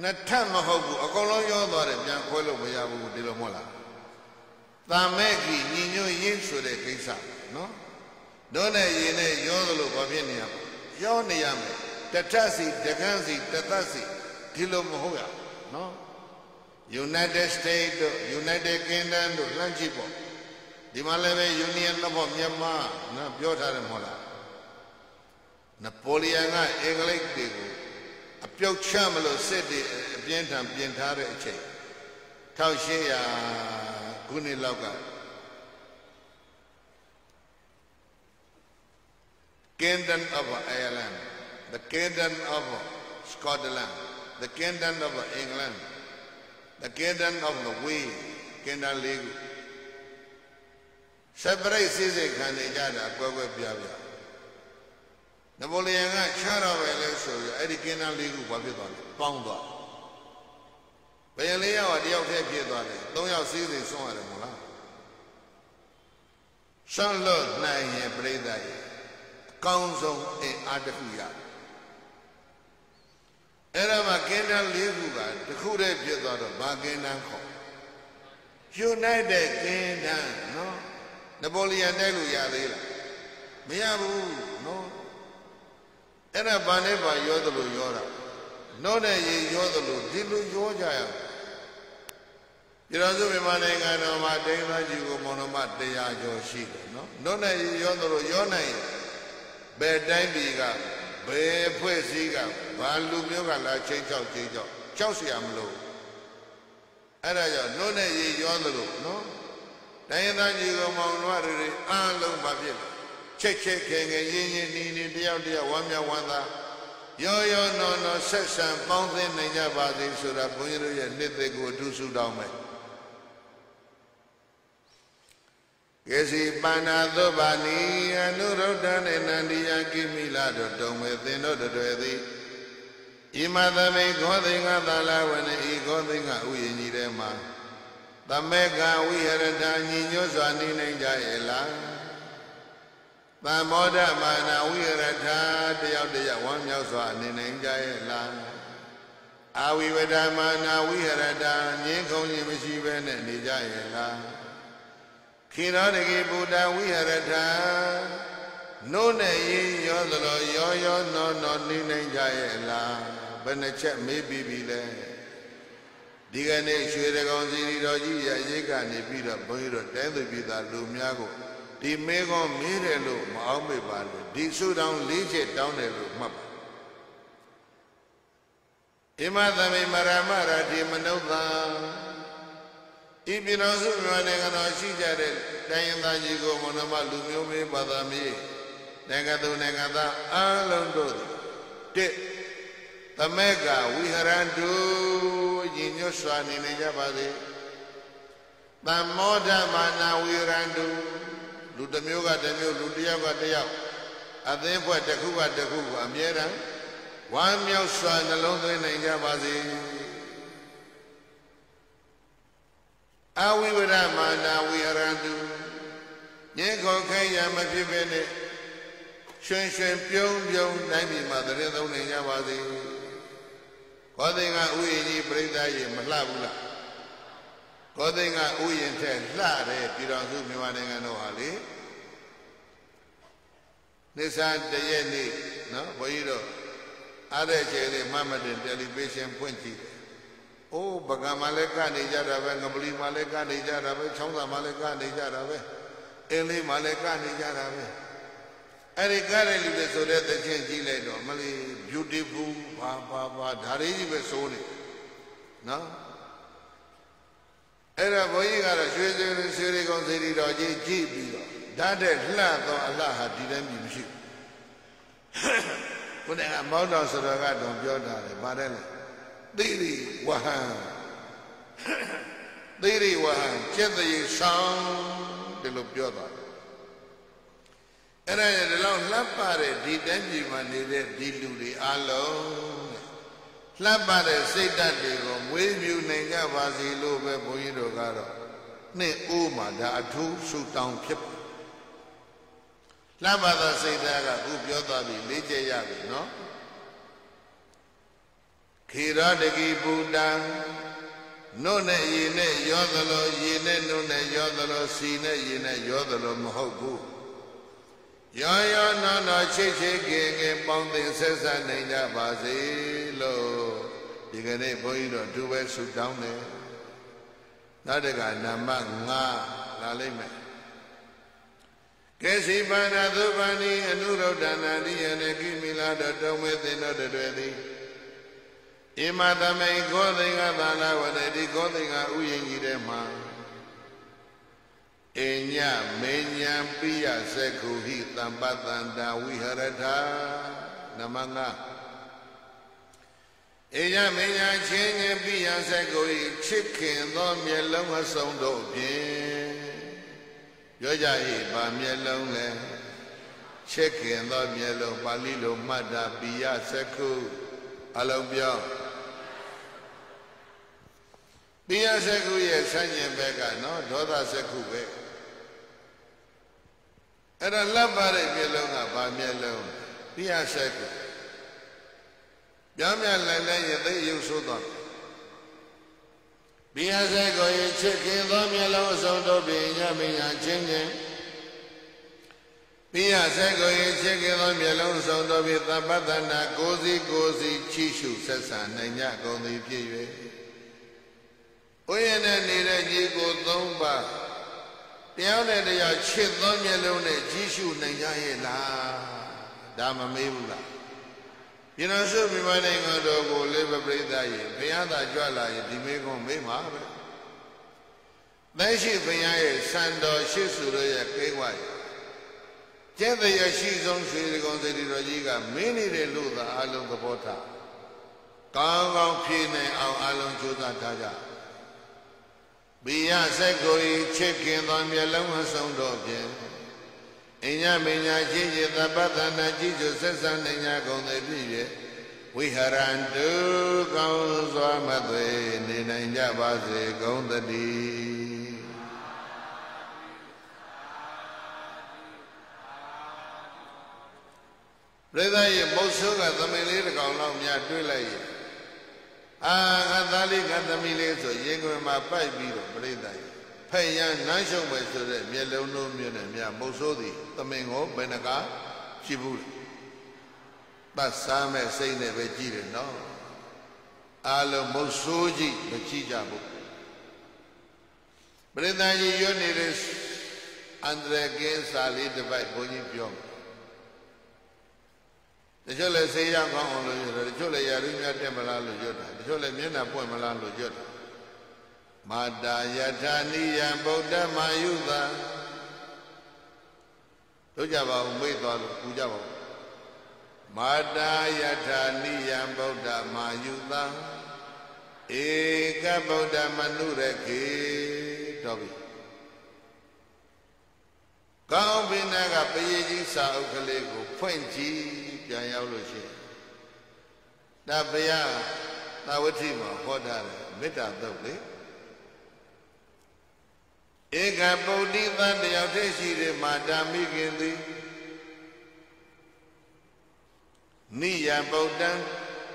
နှစ်ထပ်မဟုတ်ဘူးအကုန်လုံးရောသွားတယ်ပြန်ခွဲလို့မရဘူးဒီလိုမဟုတ်လားတာမဲ့ကြီးညီညွတ်ရင်းဆိုတဲ့ကိစ္စနော်တို့နဲ့ရေနဲ့ရောသလိုဘာဖြစ်နေရမလဲရောနေရမယ်တထက်စီတကန်းစီတသက်စီဒီလိုမဟုတ်ရနော် United States တို့ United Kingdom တို့လှမ်းကြည့်ပေါ့ ဒီမှာလည်းပဲ Union တော့မြန်မာနော်ပြောထားတယ်မဟုတ်လားနပိုလီယန်ကအင်္ဂလိပ်တွေကိုအပြုတ်ချမလို့စစ်တွေအပြင်းထန်ပြင်ထားတဲ့အချိန်1800ခုနှစ်လောက်က Kingdom of Ireland the Kingdom of Scotland the Kingdom of England the Kingdom of the Wales Kingdom လေးခု separate စိစိခံနေကြတာကွဲကွဲပြားပြားနပိုလီယန်ကချားတော့ပဲလဲဆိုပြီးအဲ့ဒီ Kingdom လေးခုဘာဖြစ်သွားလဲပေါင်းသွားဘယ်လေးယောက်ကတယောက်တည်းဖြစ်သွားတယ်သုံးယောက်စိစိဆွန့်ရတယ်မဟုတ်လားဆွန့်လို့နိုင်ရင်ပြိဿရဲ့အကောင်းဆုံးအင်အားတစ်ခုရအဲ့ဒါမှကင်းတန်း၄ခုကတစ်ခုတည်းဖြစ်သွားတော့ဘာကင်းတန်းခေါ် United ကင်းတန်း နော်နပိုလီယန်တိုက်လို့ရသေးလားမရဘူးနော်အဲ့ဒါဘာနဲ့ဘာရောသလိုရောတာနှောနဲ့ရေရောသလိုဒီလိုရောကြရပြည်တော်စုမြန်မာနိုင်ငံတော်မှာဒိန်းသားကြီးကိုမောင်နှမတရားကျော်ရှိတယ်နော်နှောနဲ့ရေရောသလိုရောနိုင်ဘယ်တိုင်းပြည်ကဘယ်ဖွဲ့စည်းကဘာလူမျိုးကလာချိန်ချောက်ချိန်ချောက်ကြောက်เสียမလို့အဲ့ဒါကြောင့်နှုတ်နဲ့ရေရောသလိုနော် တိုင်းရင်းသားကြီးကောင်မောင်နှမတွေအားလုံးပါဖြစ်ချက်ချက်ခဲခဲရင်းရင်းနီးနီးတယောက်တယောက်ဝမ်းမြောက်ဝမ်းသာရောရောနော်နော်ဆက်ဆံပေါင်းသင်းနိုင်ကြပါစေဆိုတာဘုန်းကြီးတို့ရဲ့နှစ်သက်ကိုအထူးဆုတောင်းမယ်ကေစီပန္နာသုဘာနိအနုရုဒ္ဓနေနန္ဒီယကိမိလာတို့တုံမေသင်တို့တွေသည်ဣမသမိဂောသိင်္ဂသာလဝနေဤဂောသိင်္ဂဥယျာဉ်ကြီးထဲမှာ သမေကဝိဟရတညီညွတ်စွာနေနိုင်ကြရဲ့လားသံမောဒမာနဝိဟရတတယောက်တယောက်ဝမ်းမြောက်စွာနေနိုင်ကြရဲ့လားအာဝိဝဒမာနဝိဟရတငင်းခုံခြင်းမရှိဘဲနဲ့နေကြရဲ့လားခိရောတကေဗုဒ္ဓဝိဟရတနိုးနဲ့ရင်ရောသလိုရောရောနော်နော်နေနိုင်ကြရဲ့လားဘယ်နှချက်မေးပြီးပြီလဲ ဒီကနေ့ရွှေတကောင်စီရီတော်ကြီးရရိတ်ကနေပြီးတော့ဘုန်းကြီးတို့တိုင်းသူပြည်သားလူများကိုဒီမေကောမေးတယ်လို့မအောင်မေပါလို့ဒီဆုတောင်း၄ချက်တောင်းတယ်လို့မှတ်ပါဣမသမိမရမရတိမနုဿာဤပြည်တော်စုမြန်မာနိုင်ငံတော်ရှိကြတဲ့တိုင်းရင်းသားကြီးကိုမနမလူမျိုးမေးပါသာမေးနိုင်ငံသူနိုင်ငံသားအားလုံးတို့တစ် သမက်ကဝိဟရန္တုညီညွတ်စွာနေနေကြပါစေတမ္မောဓမာနာဝိဟရန္တုလူတစ်မျိုးကတစ်မျိုးလူတစ်ယောက်ကတစ်ယောက်အသင်းဖွဲ့တစ်ခုကတစ်ခုကအမြဲတမ်းဝမ်းမြောက်စွာနှလုံးသွင်းနိုင်ကြပါစေအဝိဝရမာနာဝိဟရန္တုညေခေါ်ခိုင်းရမဖြစ်ပဲနဲ့ရွှင်ရွှင်ပြုံးပြုံးနိုင်ပြီမှာတရင်သုံးနေကြပါစေ ကောသိင်္ဂဥယျာဉ်ကြီးပြိဿရေမလှဘူးလားကောသိင်္ဂဥယျာဉ်ထက်လှတယ်ပြည်တော်စုမြန်မာနိုင်ငံတော်ဟာလေနိစ္စတရက်နေ့နော်ဘုန်းကြီးတို့အားတဲ့ခြေလေးမှတ်မတင်တယ်လီဗေးရှင်းဖွင့်ကြည့်။အိုးပကံမလည်းကနေကြတာပဲငပလီမလည်းကနေကြတာပဲချောင်းသာမလည်းကနေကြတာပဲအင်းလေးမလည်းကနေကြတာပဲ အဲ့ဒီကားတဲ့လူတွေဆိုတဲ့တခြင်းကြီးလိုက်တော့မလီ beautiful ဘာဘာဘာဓာရီကြီးပဲစိုးနေနော်အဲ့ဒါဘုန်းကြီးကတော့ရွှေစရွှေရွှေရီကောင်စေတီတော်ကြီးကြည့်ပြီးတော့ဓာတ်တဲ့လှသောအလှဟာဒီတိုင်းမြည်မရှိဘူးဘုရားကမောင်းတော်ဆိုတော်ကတော့ပြောတာလေပါတယ်လေသိရိဝဟံသိရိဝဟံကျက်သေးဆောင်ဒီလိုပြောတာ အဲ့ဒါရဒီလောက်လှပ်ပါတဲ့ဒီတိုင်းပြည်မှာနေတဲ့ဒီလူတွေအလုံးလှပ်ပါတဲ့စိတ်ဓာတ်တွေကိုမွေးမြူနိုင်ကြပါစေလို့ပဲဘုန်းကြီးတို့ကတော့နှစ်အိုးမှာဒါအထူးဆုတောင်းဖြစ်ပါလှပ်ပါတဲ့စိတ်ဓာတ်ကခုပြောသွားပြီလေးချက်ရပြီနော်ခေရတကိဗုဒ္ဓံနုနဲ့ရေနဲ့ရောသလိုရေနဲ့နုနဲ့ရောသလိုစီနဲ့ရေနဲ့ရောသလိုမဟုတ်ဘူး ရောရောနောနောချစ်ချစ်ခင်ခင်ပေါင်းသင်ဆက်ဆက်နိုင်ကြပါစေလို့ဒီကနေ့ဘုန်းကြီးတို့အတူပဲဆုတောင်းတယ်နောက်တကနံပါတ်5လာလိမ့်မယ်ကေစီပါဏသုပန္နိအနုရုဒ္ဒနာတိယနေကိမိလာတော်တုံးမေသင်တို့တွေသည်ဣမသမိန်ကောသိင်္ဂသာလဝနေဒီကောသိင်္ဂဥယျာဉ်ကြီးထဲမှာ အညမေညာပိယသက္ခုဟိတမ္ပတန္တာဝိဟရထာနမငါအညမေညာချင်းချင်းပိယသက္ခုဟိချစ်ခင်သောမျက်လုံးအစုံတို့ဖြင့်ပြောကြ၏ဗာမျက်လုံးလဲချစ်ခင်သောမျက်လုံးပါဠိလိုမှတ်တာပိယသက္ခုအလုံးပြောပိယသက္ခုရဲ့ဆန့်ကျင်ဘက်ကနော်ဒေါသသက္ခုပဲ အဲ့ဒါလှပ်ပါတဲ့မျက်လုံးကဘာမျက်လုံးပိယသက္ခုပြောင်းပြန်လိုက်လိုက်ရင်သိရုပ်ဆိုးသွားဘိယစေကိုရချစ်ခင်သောမျက်လုံးအစုံတို့ပင်ညမညာချင်းချင်းဘိယစေကိုရချစ်ခင်သောမျက်လုံးအစုံတို့ပင်သဗ္ဗတနာကိုစီကိုစီချီရှုဆက်ဆံနိုင်ကြကုန်သည်ဖြစ်၍ဥယျာဉ်နဲ့နေတဲ့ညီကိုသုံးပါ တယောက်နဲ့တယောက်ချစ်သောမျက်လုံးနဲ့ကြီးရှုနိုင်ကြရဲ့လားဒါမမေးဘူးလားပြည်တော်စုမိမနိုင်ငံတော်ကိုလေးပပရိသတ်ရေဘုရားသာကြွလာရင်ဒီမေကုန်းမေးမှာပဲသဲရှိဘုရားရဲ့စံတော်ရှိစုတို့ရဲ့ကိဝရကျင့်တဲ့ရရှိဆုံးရွှေဒီကုန်းစေတီတော်ကြီးကမင်းနေတဲ့လို့သာအလုံးသဘောထားကောင်းကောင်းဖြေနိုင်အောင်အလုံးကြိုးစားထားကြ ဘိယစက်ကိုချစ်ခင်သောမျက်လုံးအဆုံးတော်ဖြင့်အညမညာရှိရှိသဗ္ဗတနာကြည်ကျဆက်ဆံနိုင်ကြကုန်သည်ဖြစ်၍ဝိဟရန္တုကောင်းစွာမသွေနေနိုင်ကြပါစေကုန်သတည်းပြိဿရဲ့မုတ်ဆိုးကသမင်လေးတစ်ကောင်လောက်များတွေးလိုက်ရင် အာငါသားလေးငါသမီးလေးဆိုရင်ကွယ်မှာပိုက်ပြီးတော့ပြိဿရဲ့ဖက်ရန်နမ်းရှုံပဲဆိုတဲ့မျက်လုံးလုံးမျိုးနဲ့မြမုတ်ဆိုးသည်သမင်ကိုဘယ်နှကရှိဘူးလဲတတ်စားမဲ့စိတ်နဲ့ပဲကြည့်တယ်နော်အာလုံးမုတ်ဆိုးကြည့်မကြည့်ကြဘူးပရိသတ်ကြီးရွတ်နေတဲ့အန္တရာယ်ကင်းစာလေးတစ်ပိုက်ဘုန်းကြီးပြောတ ချို့လည်းဆေးရကောင်းအောင်လို့ရွတ်တယ်တချို့လည်းယာရုများတက်မလားလို့ရွတ်တာတချို့လည်းမျက်နှာပွင့်မလားလို့ရွတ်တယ်မာတာယထာနိယံဗုဒ္ဓမာယုသာတို့ကြပါဦးမိတ်သွားလို့ပူကြပါဦးမာတာယထာနိယံဗုဒ္ဓမာယုသာဧကဗုဒ္ဓမနုရခေတော်ပြီကောင်းပိနာကပရိကြီးစာအုပ်ကလေးကိုဖွင့်ကြည့် ပြန်ရောက်လို့ရှိရင်တပယသာဝတိမှာဟောထားတယ်မေတ္တာသုတ်လေဧကပုဒ္ဓိသတယောက်တည်းရှိတဲ့မာတာမိခင်သည်နိယဗုဒ္ဓံ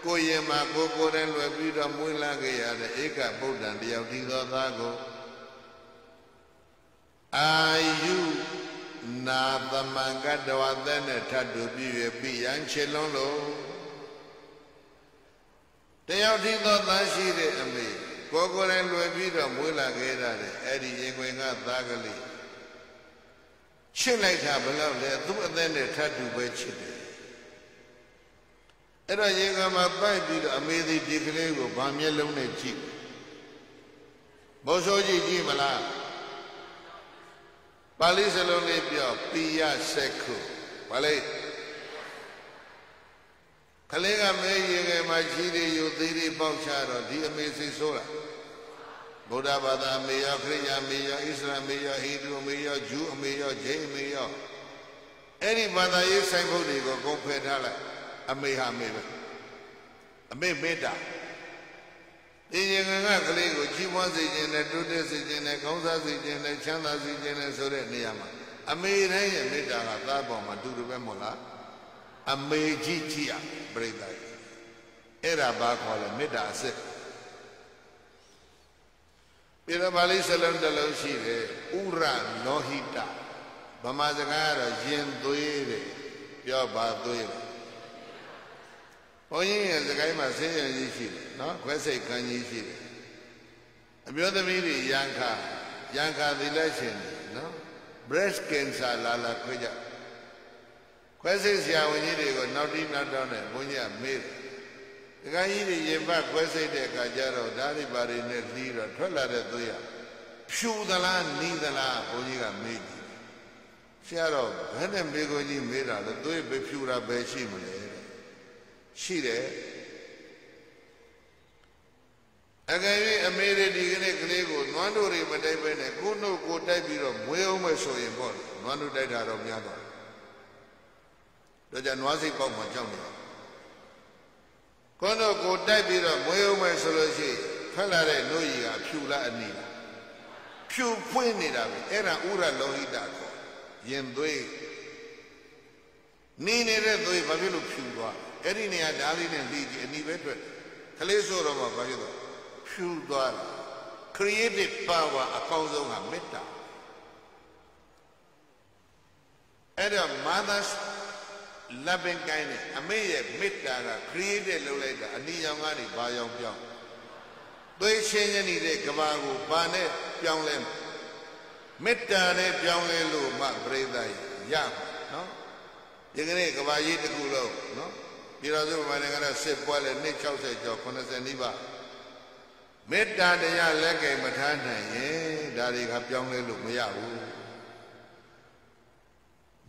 ကိုယ်ရင်မှာကိုကိုယ်တိုင်လွယ်ပြီးတော့မွေးလာခဲ့ရတဲ့ဧကဗုဒ္ဓံတယောက်တည်းသောသားကိုအာယု နာသမံကတဝသက်နဲ့ထတ်တူပြည့်ပြည့်ရန်ချေလုံးလို့တယောက်တည်းသောသားရှိတဲ့အမေကိုကိုယ်တိုင်လွယ်ပြီးတော့မွေးလာခဲ့ရတဲ့အဲ့ဒီရင်ခွင်ကသားကလေးချစ်လိုက်တာဘယ်လောက်လဲသူ့အသက်နဲ့ထပ်တူပဲချစ်တယ်အဲ့တော့ရင်ကမှာပိုက်ပြီးတော့အမေသည်ဒီကလေးကိုဗာမျက်လုံးနဲ့ကြည့်ဘောဆိုးကြည့်ကြည့်မလား ပါဠိစလုံးလေးပြောပိယစက္ခုဘာလဲကလေးကမဲရင်ငယ်မှာရှိသေးရုပ်သေးသေးပေါက်ချတော့ဒီအမေစိတ်ဆိုးလာဗုဒ္ဓဘာသာအမေရောခရစ်ယာန်အမေရောအစ္စလာမ်အမေရောဟိန္ဒူအမေရောဂျူးအမေရောဂျိန်းအမေရောအဲ့ဒီဘာသာရေးဆိုင်ဖို့တွေကိုကုန်ဖယ်ထားလိုက်အမေဟာအမေပဲအမေမေတ္တာ ဒီရင်ငယ်ကကလေးကိုကြီးပွားစေခြင်းနဲ့တိုးတက်စေခြင်းနဲ့ကောင်းစားစေခြင်းနဲ့ချမ်းသာစေခြင်းနဲ့ဆိုတဲ့နေရာမှာအမေတိုင်းရဲ့မေတ္တာကသားပေါ်မှာတူတူပဲမို့လားအမေကြီးကြီးอ่ะပြိတ္တာအဲ့ဒါဘာခေါ်လဲမေတ္တာအစစ်ပြည်တော်ပါဠိစလုံးတစ်လုံးရှိတယ်ဥရလောဟိတဗမာစကားကတော့ယင်သွေးတယ်ပြောပါသွေးတယ် ဘုန်းကြီးရဲ့စကိုင်းမှာဆင်းရဲကြီးရှိတယ်နော်ခွဲစိတ်ခံကြီးရှိတယ်အမျိုးသမီးတွေရန်ခါရန်ခါသီလက်ရှင်တယ်နော် breast cancer လာလာခွဲကြခွဲစိတ်ဆရာဝန်ကြီးတွေကိုနောက်တိနောက်တော့နဲ့ဘုန်းကြီးကမေးတယ်ဒကာကြီးတွေရင်ပတ်ခွဲစိတ်တဲ့အခါကျတော့ဓာတ်တွေပါတွေနဲ့လှီးတော့ထွက်လာတဲ့သွေးရဖြူသလားနီးသလားဘုန်းကြီးကမေးကြည့်ဆရာတော်ဘယ်နဲ့မေးကိုကြီးမေးတာလဲသွေးပဲဖြူတာပဲရှိမလဲ ရှိတယ်အကယ်၍အမေရိဒီကနေ့ကလေးကိုနွမ်းတို့တွေမတိုက်ပဲနဲ့ကိုနှုတ်ကိုတိုက်ပြီးတော့မွေးအောင်မယ်ဆိုရင်ပေါ့နွမ်းတို့တိုက်တာတော့များတော့တော့ကြနွားစိတ်ပေါက်မှကြောက်နေတော့ကိုနှုတ်ကိုတိုက်ပြီးတော့မွေးအောင်မယ်ဆိုလို့ရှိရင်ထွက်လာတဲ့နှုတ်ကြီးကဖြူလားအနီလားဖြူဖွင့်နေတာပဲအဲ့ဒါဥရလောဟိတာခေါ်ရင်သွေးနေနေတဲ့သွေးဘာဖြစ်လို့ဖြူသွားလဲ အဲ့ဒီနေရာဓာလေးနဲ့လှီးကြည့်အနီးပဲထွက်ခလေးဆိုတော့မှဘာဖြစ်တော့ဖြူသွားတာ creative power အကောင်းဆုံးကမေတ္တာအဲ့တော့ mother's loving kindness အမေရဲ့မေတ္တာက creative လုပ်လိုက်တာအနီရောင်ကနေဘာရောင်ပြောင်းသွေးချင်းချင်းနေတဲ့ကဘာကိုဘာနဲ့ပြောင်းလဲမေတ္တာနဲ့ပြောင်းလဲလို့မှပြိဿရမှာနော်ဒီကနေ့ကဘာကြီးတစ်ခုလုံးနော် ပြည်တော်စုဗမာနိုင်ငံကစစ်ပွဲလဲနှစ်60ကျော်80နီးပါးမေတ္တာတရားလက်ကင်မထားနိုင်ရင်ဒါတွေကပြောင်းလဲလို့မရဘူး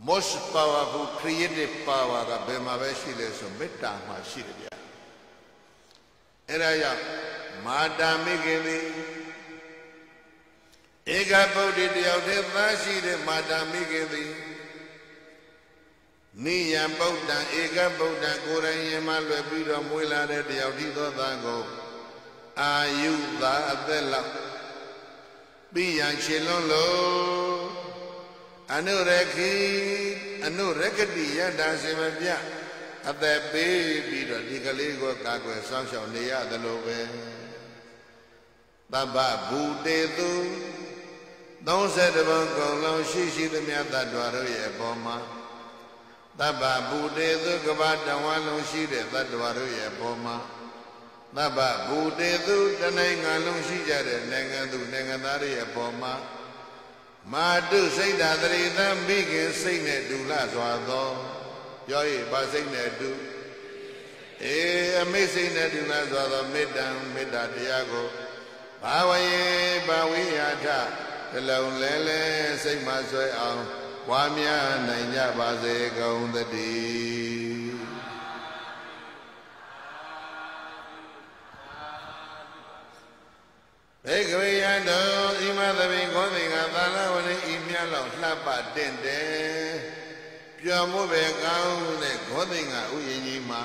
most powerful creative power ကဘယ်မှာပဲရှိလဲဆိုမေတ္တာမှာရှိတယ်ဗျာအဲ့ဒါကြောင့်မာတာမိခင်သည်ဧကပုဒ္ဓတယောက်တည်းသားရှိတဲ့မာတာမိခင်သည် နိယံပုဒ္ဒံဧကပုဒ္ဒံကိုယ်တိုင်ရင်မှလွယ်ပြီးတော့မွေးလာတဲ့တယောက်ဒီသောသားကိုအာယုသာအသက်လောက်ပြီးရန်ခြေလွန်းလို့အနုရခိအနုရကတိယတ္တာစေမပြအသက်ပေးပြီးတော့ဒီကလေးကိုကာကွယ်စောင့်ရှောက်နေရသလိုပဲတဗ္ဗဘူတေသူ30ဘုံကုံလုံးရှိရှိသမျှတ attva တို့ရဲ့အပေါ်မှာ တဗ္ဗဘူတေသူကဘာတဝါလုံးရှိတဲ့တ attva တို့ရဲ့အပေါ်မှာသဗ္ဗဘူတေသူတနိုင်ငံလုံးရှိကြတဲ့နိုင်ငံသူနိုင်ငံသားတွေရဲ့အပေါ်မှာမာတုစိတ်ဓာတရိသမိခင်စိတ်နဲ့ဒူလစွာသောပြောရပါစိတ်နဲ့ဒူအေအမိတ်စိတ်နဲ့ဒူလစွာသောမေတ္တံမေတ္တာတရားကိုဘာဝယေဘာဝိယာထတလုံးလဲလဲစိတ်မှဆွဲအောင် ဝါများနိုင်ကြပါစေကုန်သတည်းဘေကဝေယံတော်ဣမသဗေခောသိကသာလဝနေဤမြတ်လောက်လှပတင့်တယ်ပျော်မှုပဲကောင်းတဲ့ခောသိကဥယျာဉ်ကြီးမှာ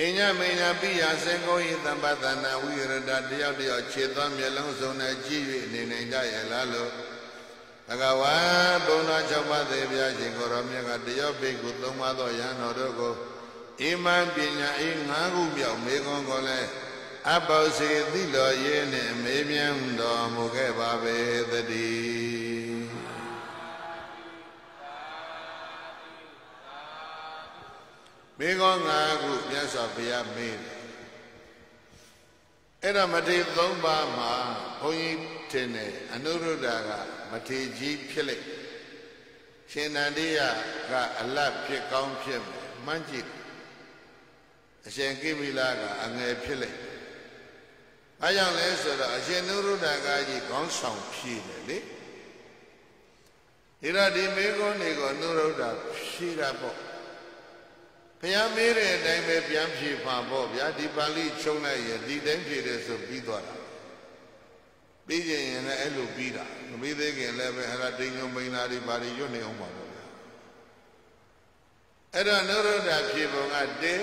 အညမိညာပိယစေကောဤသမ္ပတနာဝိရဒတယောက်တယောက်ခြေသွမ်းမျက်လုံးစုံနဲ့ကြည့်၍နေနိုင်ကြရဲ့လားလို့ ဘဂဝါဘုံတော်၆ပါးသေဗျာရှင်ကိုရောမြတ်ကတယောက်ပိတ်ကိုသုံးပါးသောယဟန်တော်တို့ကိုဣမံပညာဤငါးခုမြောက်မေခွန်ကိုလည်းအပေါစီသိတော်ရေးနှင့်မေးမြန်းတော်မူခဲ့ပါပေသတည်းမေကောငါခုမြတ်စွာဘုရားမေးတယ်အဲ့ဒါမထေ၃ပါးမှာဘုန်းကြီးထင်တယ်အနုရုဒ္ဓက မထေကြီးဖြစ်လိုက်ရှင်နန္ဒိယကအလတ်ဖြစ်ကောင်းဖြစ်မယ်မှန်းကြည့်အရှင်ကိမိလာကအငယ်ဖြစ်လိုက်။ဘာကြောင့်လဲဆိုတော့အရှင်နုရုဒ္ဒကကြီးခေါင်းဆောင်ဖြည့်တယ်လေ။ဒီတော့ဒီမေကွန်းတွေကိုနုရုဒ္ဒဖြည့်တာပေါ့။ဘုရားမေးတဲ့အတိုင်းပဲပြန်ဖြည့်ပါပေါ့ဗျာဒီပါဠိချုံလိုက်ရင်ဒီတိုင်းဖြည့်တယ်ဆိုပြီးသွားတာ။ ပြီးရင်လည်းအဲ့လိုပြီးတာ။မပြီးသေးခင်လည်းပဲအဲ့ဒါတိန်ညုံမိန်နာတွေဘာတွေရွတ်နေအောင်ပါပေါ့ဗျာ။အဲ့တော့နုရုဒ္ဒဖြည့်ပုံကတဲ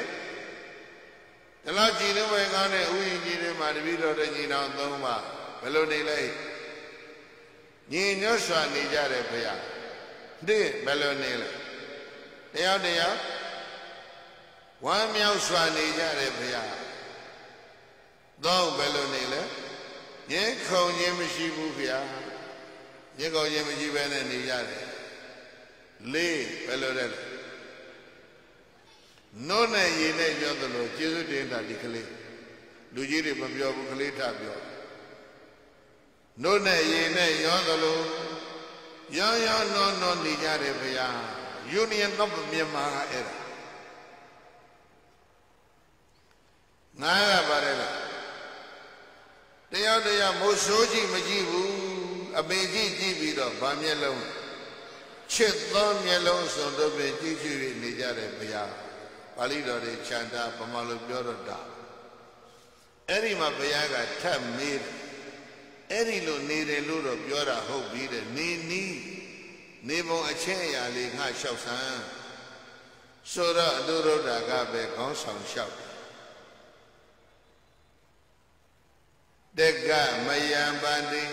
ဒီလောက်ကြည်လို့ပဲကောင်းတဲ့ဥယျာဉ်ကြီးတွေမှာတပည့်တော်တဲ့ညီတော်သုံးပါဘယ်လိုနေလဲညီညွတ်စွာနေကြတယ်ဖေရဒီဘယ်လိုနေလဲတယောက်တယောက်ဝမ်းမြောက်စွာနေကြတယ်ဖေရသောဘယ်လိုနေလဲ ငင်းခုန်ခြင်းမရှိဘူးဖေရငင်းခုန်ခြင်းမရှိဘဲနဲ့နေရတယ်လေးဘယ်လိုလဲနို့နဲ့ရေနဲ့ပြောသလိုကျေးဇူးတင်တာဒီကလေးလူကြီးတွေမပြောဘူးကလေးထပြောနို့နဲ့ရေနဲ့ရောသလိုရောရောနောနောနေကြတယ်ဗျာ Union of Myanmar ကအဲ့ဒါငါကပါတယ်လား တယောက်တယောက်မိုးဆိုးကြည့်မကြည့်ဘူးအပေကြည့်ကြည့်ပြီးတော့ဗာမျက်လုံးချစ်သောမျက်လုံးစုံတို့ပဲကြည့်ကြည့်နေကြတယ်ဗျာပါဠိတော်တွေခြံတာပမာလိုပြောတော့တာအဲ့ဒီမှာဘုရားကထပ်မေးတယ်အဲ့ဒီလိုနေတယ်လို့တော့ပြောတာဟုတ်ပြီတဲ့နေနီးနေပုံအချင်းအရာလေးငါလျှောက်ဆန်းဆိုတော့အတုရုဒ္ဓကပဲခေါင်းဆောင်လျှောက် တက်ကမယံပန္တိ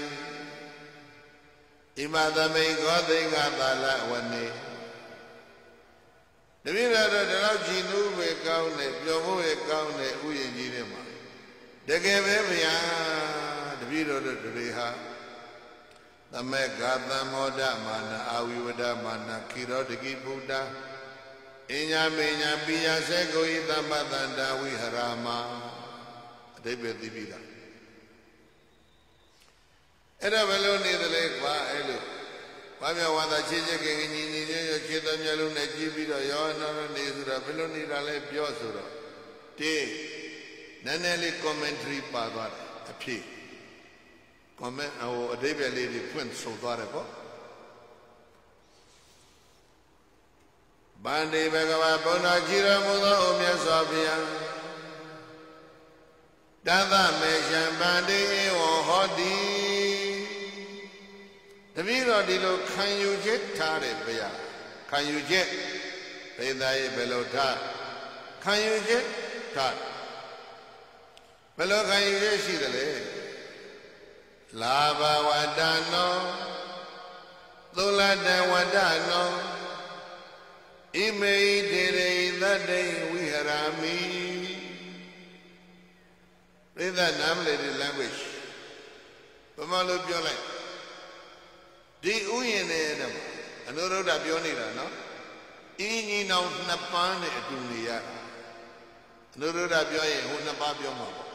ဣမသမိန်ခောသိင်္ဂသာလဝနေတပည့်တော်တော့ဒီလောက်ကြည်နူးပဲကောင်းတယ်ပျော်ဖို့ပဲကောင်းတယ်ဥယျာဉ်ကြီးထဲမှာတကယ်ပဲဗျာတပည့်တော်တို့တွေဟာသမေကသမောဒမာနအာဝိဝဒမာနခိရောတကိဗုဒ္ဓအညာမေညာပိယစေကိုဤသမ္ပတန္တဝိဟရာမအတိပ္ပယ်သိပြီလား အဲ့ဒါဘယ်လိုနေသလဲကွာအဲ့လိုဘာမြဝါသာချစ်ချစ်ခင်ခင်ညီညီညွတ်ညွတ်ချစ်တဲ့မျိုးလုံးနဲ့ကြည့်ပြီးတော့ရောနော်နေဆိုတော့ဘယ်လိုနေတာလဲပြောဆိုတော့တေးနည်းနည်းလေး commentary ပါသွားတယ်အဖြစ် comment ဟိုအတိပ္ပယ်လေးတွေဖွင့်ဆိုသွားတယ်ပေါ့ဗန္တိဘဂဝါဘုန်းတော်ကြည်တော်မူသောအိုမြတ်စွာဘုရားတသမေရှံဗန္တိဧဝံဟောတိ တပည့်တော်ဒီလိုခံယူချက်ထားတယ်ဗျာခံယူချက်ဘိသယေဘယ်လိုထားခံယူချက်ထားဘယ်လိုခံယူချက်ရှိတယ်လဲလာဘဝတ္တနောသုလတဝတ္တနောဣမေတေရိသတ္တိဝိဟရာမိပြိဿနာမလေး language ဘယ်မှာလို့ပြောလိုက် ဒီဥယျာဉ်နဲ့တော့အနုရုဒ္ဓပြောနေတာနော်အင်းကြီးနောင်နှစ်ပန်းနဲ့အတူနေရအနုရုဒ္ဓပြောရင်ဟိုနှစ်ပါးပြောမှာပေါ့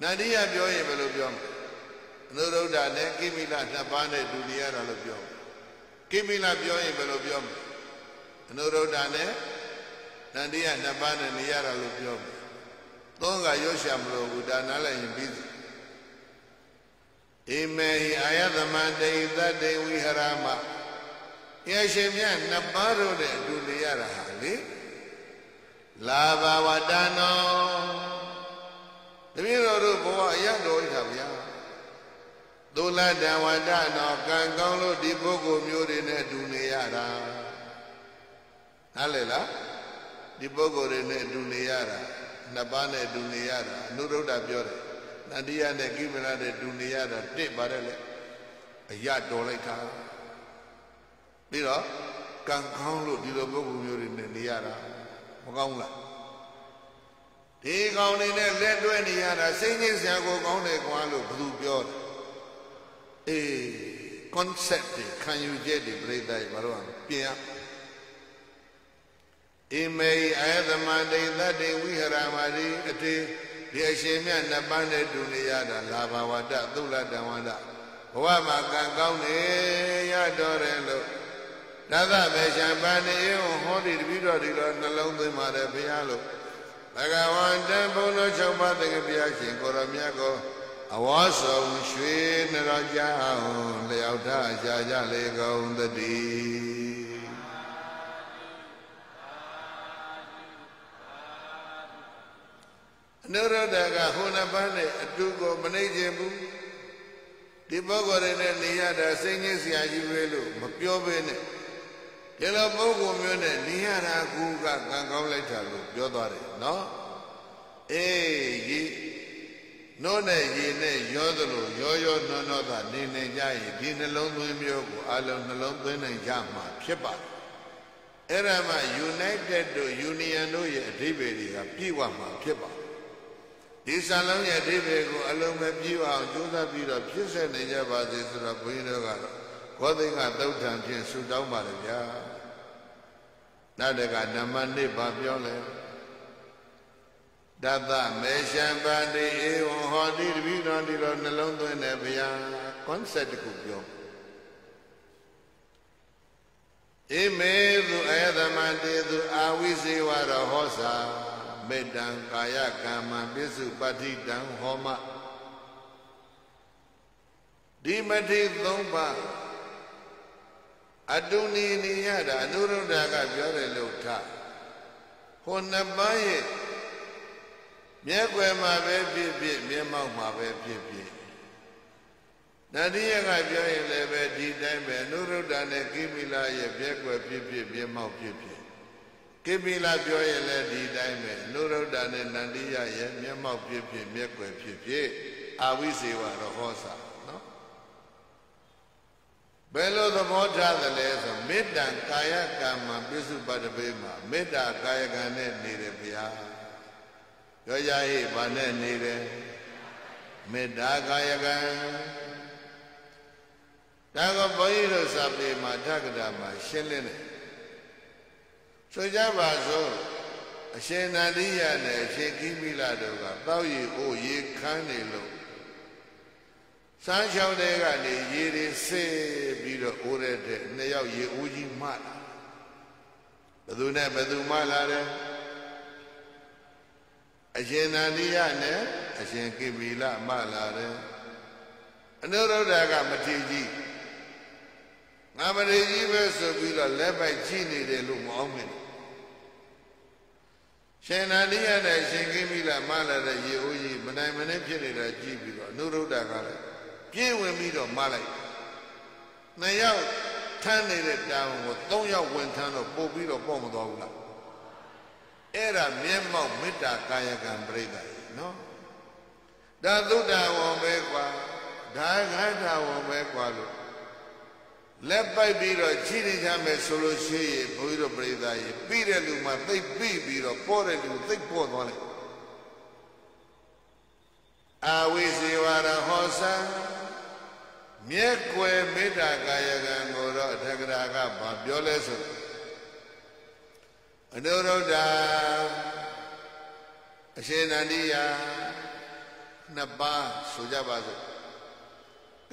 နန္ဒီယပြောရင်ဘယ်လိုပြောမလဲအနုရုဒ္ဓနဲ့ကိမိလနှစ်ပါးနဲ့တူနေရတာလို့ပြောကိမိလပြောရင်ဘယ်လိုပြောမလဲအနုရုဒ္ဓနဲ့နန္ဒီယနှစ်ပါးနဲ့နေရတာလို့ပြောမယ်သုံးကရွှရှာမလို့ဘူးဒါနားလည်းရင်ပြီးပြီ ဣမေဟိအာယသမန္တိသတ္တိဝိဟရမယေရှင်မြတ်နှစ်ပါးတို့နဲ့အတူနေရတာဟာလေလာဘဝတ္တနောတပည့်တော်တို့ဘဝအရတော်ဤတာဗျာသုလတဝတ္တနောကံကောင်းလို့ဒီပုဂ္ဂိုလ်မျိုးတွေနဲ့အတူနေရတာနားလည်လားဒီပုဂ္ဂိုလ်တွေနဲ့အတူနေရတာနှစ်ပါးနဲ့အတူနေရတာအနုရုဒ္ဓပြောတယ် နန္ဒီယနဲ့ကိမရနဲ့တူနေရတာတစ်ပါတယ်လေအရတော်လိုက်တာပြီးတော့ကံကောင်းလို့ဒီလိုပုဂ္ဂိုလ်မျိုးတွေနဲ့နေရတာမကောင်းလားဒီကောင်တွေနဲ့လက်တွဲနေရတာစိတ်ညစ်စရာကိုကောင်းတယ်ကွာလို့ဘယ်သူပြောတယ်အေး concept တွေခံယူချက်တွေပြိတ္တရဲ့ဘာလို့ပြင်ရဣမေအာယသမန္တိသတ္တိဝိဟရမတိအတေ ဒီအရှင်မြတ်နှစ်ပန်းနဲ့တူနေရတာလာဘဝတ္တသုလတံဝန္တဘဝမှာကံကောင်းနေရတော်တယ်လို့သသမေရှံပန္နေဟောဒီတပိတော်ဒီတော့နှလုံးသွင်းပါတယ်ဘုရားလို့ဘဂဝန္တဘုံတော်၆ပါးတကယ်ဘုရားရှင်ကိုရမြတ်ကိုအဝါဆောင်ရွှေနရကြအောင်လျောက်ထားကြကြလေကုန်သတည်း နုရဒကဟိုနှစ်ပန်းနဲ့အတူကိုမနှိမ့်ခြင်းဘူးဒီပုဂ္ဂိုလ်တွေနဲ့နေရတာစိတ်ငြိစရာကြီးပဲလို့မပြောဘဲနဲ့ဒီလိုပုဂ္ဂိုလ်မျိုးနဲ့နေရတာကူကကံကောင်းလိုက်တာလို့ပြောသွားတယ်နော်အေးရေနို့နဲ့ရေနဲ့ရောသလိုရောရောနှောနှောသာနေနေကြရင်ဒီနှလုံးသွင်းမျိုးကိုအလုံးနှလုံးသွင်းနိုင်ကြမှာဖြစ်ပါတယ်အဲ့ဒါမှ United တို့ Union တို့ရဲ့အဓိပ္ပာယ်တွေကပြည့်ဝမှာဖြစ်ပါတယ် ဒီစာလုံးရဲ့အဓိပ္ပာယ်ကိုအလုံးမဲ့ပြည့်အောင်ကြိုးစားပြီးတော့ဖြစ်ဆက်နေကြပါစေဆိုတော့ဘုန်းကြီးတို့ကတော့ဘောသိင်္ဂသုတ်ထံဖြင့်ဆုတောင်းပါတယ်ဗျာနောက်တကနံပါတ်1ပါပြောလဲတသမေရှံပန္တိဧဝံဟောတိတပိတော်ဒီလိုနှလုံးသွင်းတယ်ဗျာ concept တခုပြောဧမေသူအယသမတေသူအာဝိစေဝရဟောစာ မေတ္တံကာယကမ္မပိစုပဋ္ဌိတံဟောမဒီမထေသုံးပါအတုနေနေရတာအနုရုဒ္ဓကပြောတယ်လို့ထားဟိုနှစ်ပန်းရဲ့မျက်ွယ်မှာပဲဖြစ်ဖြစ်မျက်မှောက်မှာပဲဖြစ်ဖြစ်နတိယကပြောရင်လည်းပဲဒီတိုင်းပဲအနုရုဒ္ဓနဲ့ကိမိလာရဲ့မျက်ွယ်ဖြစ်ဖြစ်မျက်မှောက်ဖြစ်ဖြစ် ကိပိလပြောရင်လည်းဒီတိုင်းပဲနုရုဒ္ဓနဲ့နန္ဒီယရဲ့မျက်မှောက်ဖြစ်ဖြစ်မျက်ွယ်ဖြစ်ဖြစ်အာဝိစေဝရဟောစာနော်ဘယ်လိုသဘောထားသလဲဆိုမမေတ္တာကာယကံမှာပြစ္စုပ္ပတပေမှာမေတ္တာကာယကံနဲ့နေတယ်ဗျာပြောကြဟိဘာနဲ့နေတယ်မေတ္တာကာယကံဒါကဘုန်းကြီးတို့စာပေမှာထက္ကတာမှာရှင်းလင်းတယ် ဆိုကြပါစို့အရှင်နန္ဒီယနဲ့အရှင်ကိမိလာတို့ကတောက်ရည်အိုရေခမ်းနေလို့စမ်းချောင်းတွေကနေရေတွေဆေးပြီးတော့အိုးတဲ့တဲ့နှစ်ယောက်ရေဦးကြီးမှလာဘယ်သူနဲ့ဘယ်သူမှလာတယ်အရှင်နန္ဒီယနဲ့အရှင်ကိမိလာမှလာတယ်အနုရုဒ္ဓကမထေကြီးငါမထေကြီးပဲဆိုပြီးတော့လက်ပိုက်ကြည့်နေတယ်လို့မအောင်မင်း ရှင်နာတိယနဲ့ရှင်ကိမိလာမလာတဲ့ရေအိုးကြီးမနိုင်မနှင်းဖြစ်နေတာကြည့်ပြီးတော့အနုရုဒ္ဓကလည်းပြေးဝင်ပြီးတော့မလိုက်နှစ်ယောက်ထမ်းနေတဲ့တောင်ကိုသုံးယောက်ဝင်ထမ်းတော့ပို့ပြီးတော့ပေါ့မသွားဘူးလားအဲ့ဒါမျက်မှောက်မေတ္တာကာယကံပြိတ္တာနော်ဒါသုဒ္ဓဝံပဲကွာဒါခန္ဓာဝံပဲကွာလို့ လက်ပိုက်ပြီးတော့ခြိနေကြမယ်ဆိုလို့ရှိရင်ဘုန်းကြီးတို့ပြိဿရေပြီးတဲ့လူမှသိပ်ပြီးပြီးတော့ပေါ်တဲ့လူသိပ်ပေါ်သွားလိုက်အာဝိဇေဝရဟောစံမြက်ွယ်မေတ္တာကာယကံကိုတော့အထက်ကရာကဘာပြောလဲဆိုအနုရုဒ္ဓအရှင်နန္ဒီယနှစ်ပါးဆိုကြပါစို့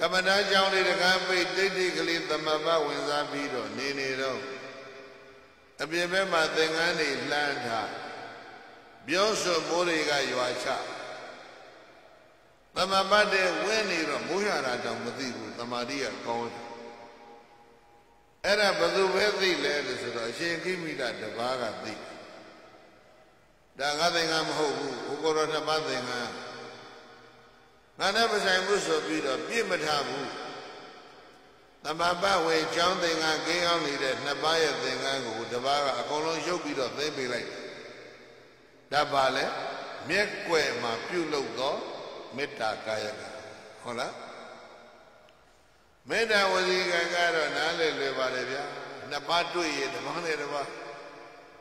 ကမ္မနာကြောင့်လေးတကားပိတ်တိတ်တိတ်ကလေးသမဘဝင်စားပြီးတော့နေနေတော့အပြင်ဘက်မှာသင်္ကန်းတွေလှမ်းထားပြောဆိုမိုးတွေကရွာချသမဘတ်တဲ့ဝင်းနေတော့မိုးရတာတောင်မသိဘူးတမာတိကကောင်းတယ်အဲ့ဒါဘယ်သူပဲသိလဲလို့ဆိုတော့အရှင်ခိမိတတပါးကသိဒါငါသင်္ကန်းမဟုတ်ဘူးဘုကောရနှစ်ပါးသင်္ကန်း ငါနဲ့မဆိုင်ဘူးဆိုပြီးတော့ပြစ်မထားဘူးသမပဝေကျောင်းသင်္ကန်းကင်းအောင်နေတဲ့နှစ်ပါးရဲ့သင်္ကန်းကိုတပါးကအကုန်လုံးရုပ်ပြီးတော့သိမ့်ပေးလိုက်ဒါပါလေမျက်ွယ်မှာပြုတ်လို့တော့မေတ္တာကာယကဟုတ်လားမေတ္တာဝစီကံကတော့နားလည်လွယ်ပါတယ်ဗျာနှစ်ပါးတွေ့ရင်တပါးနဲ့တပါး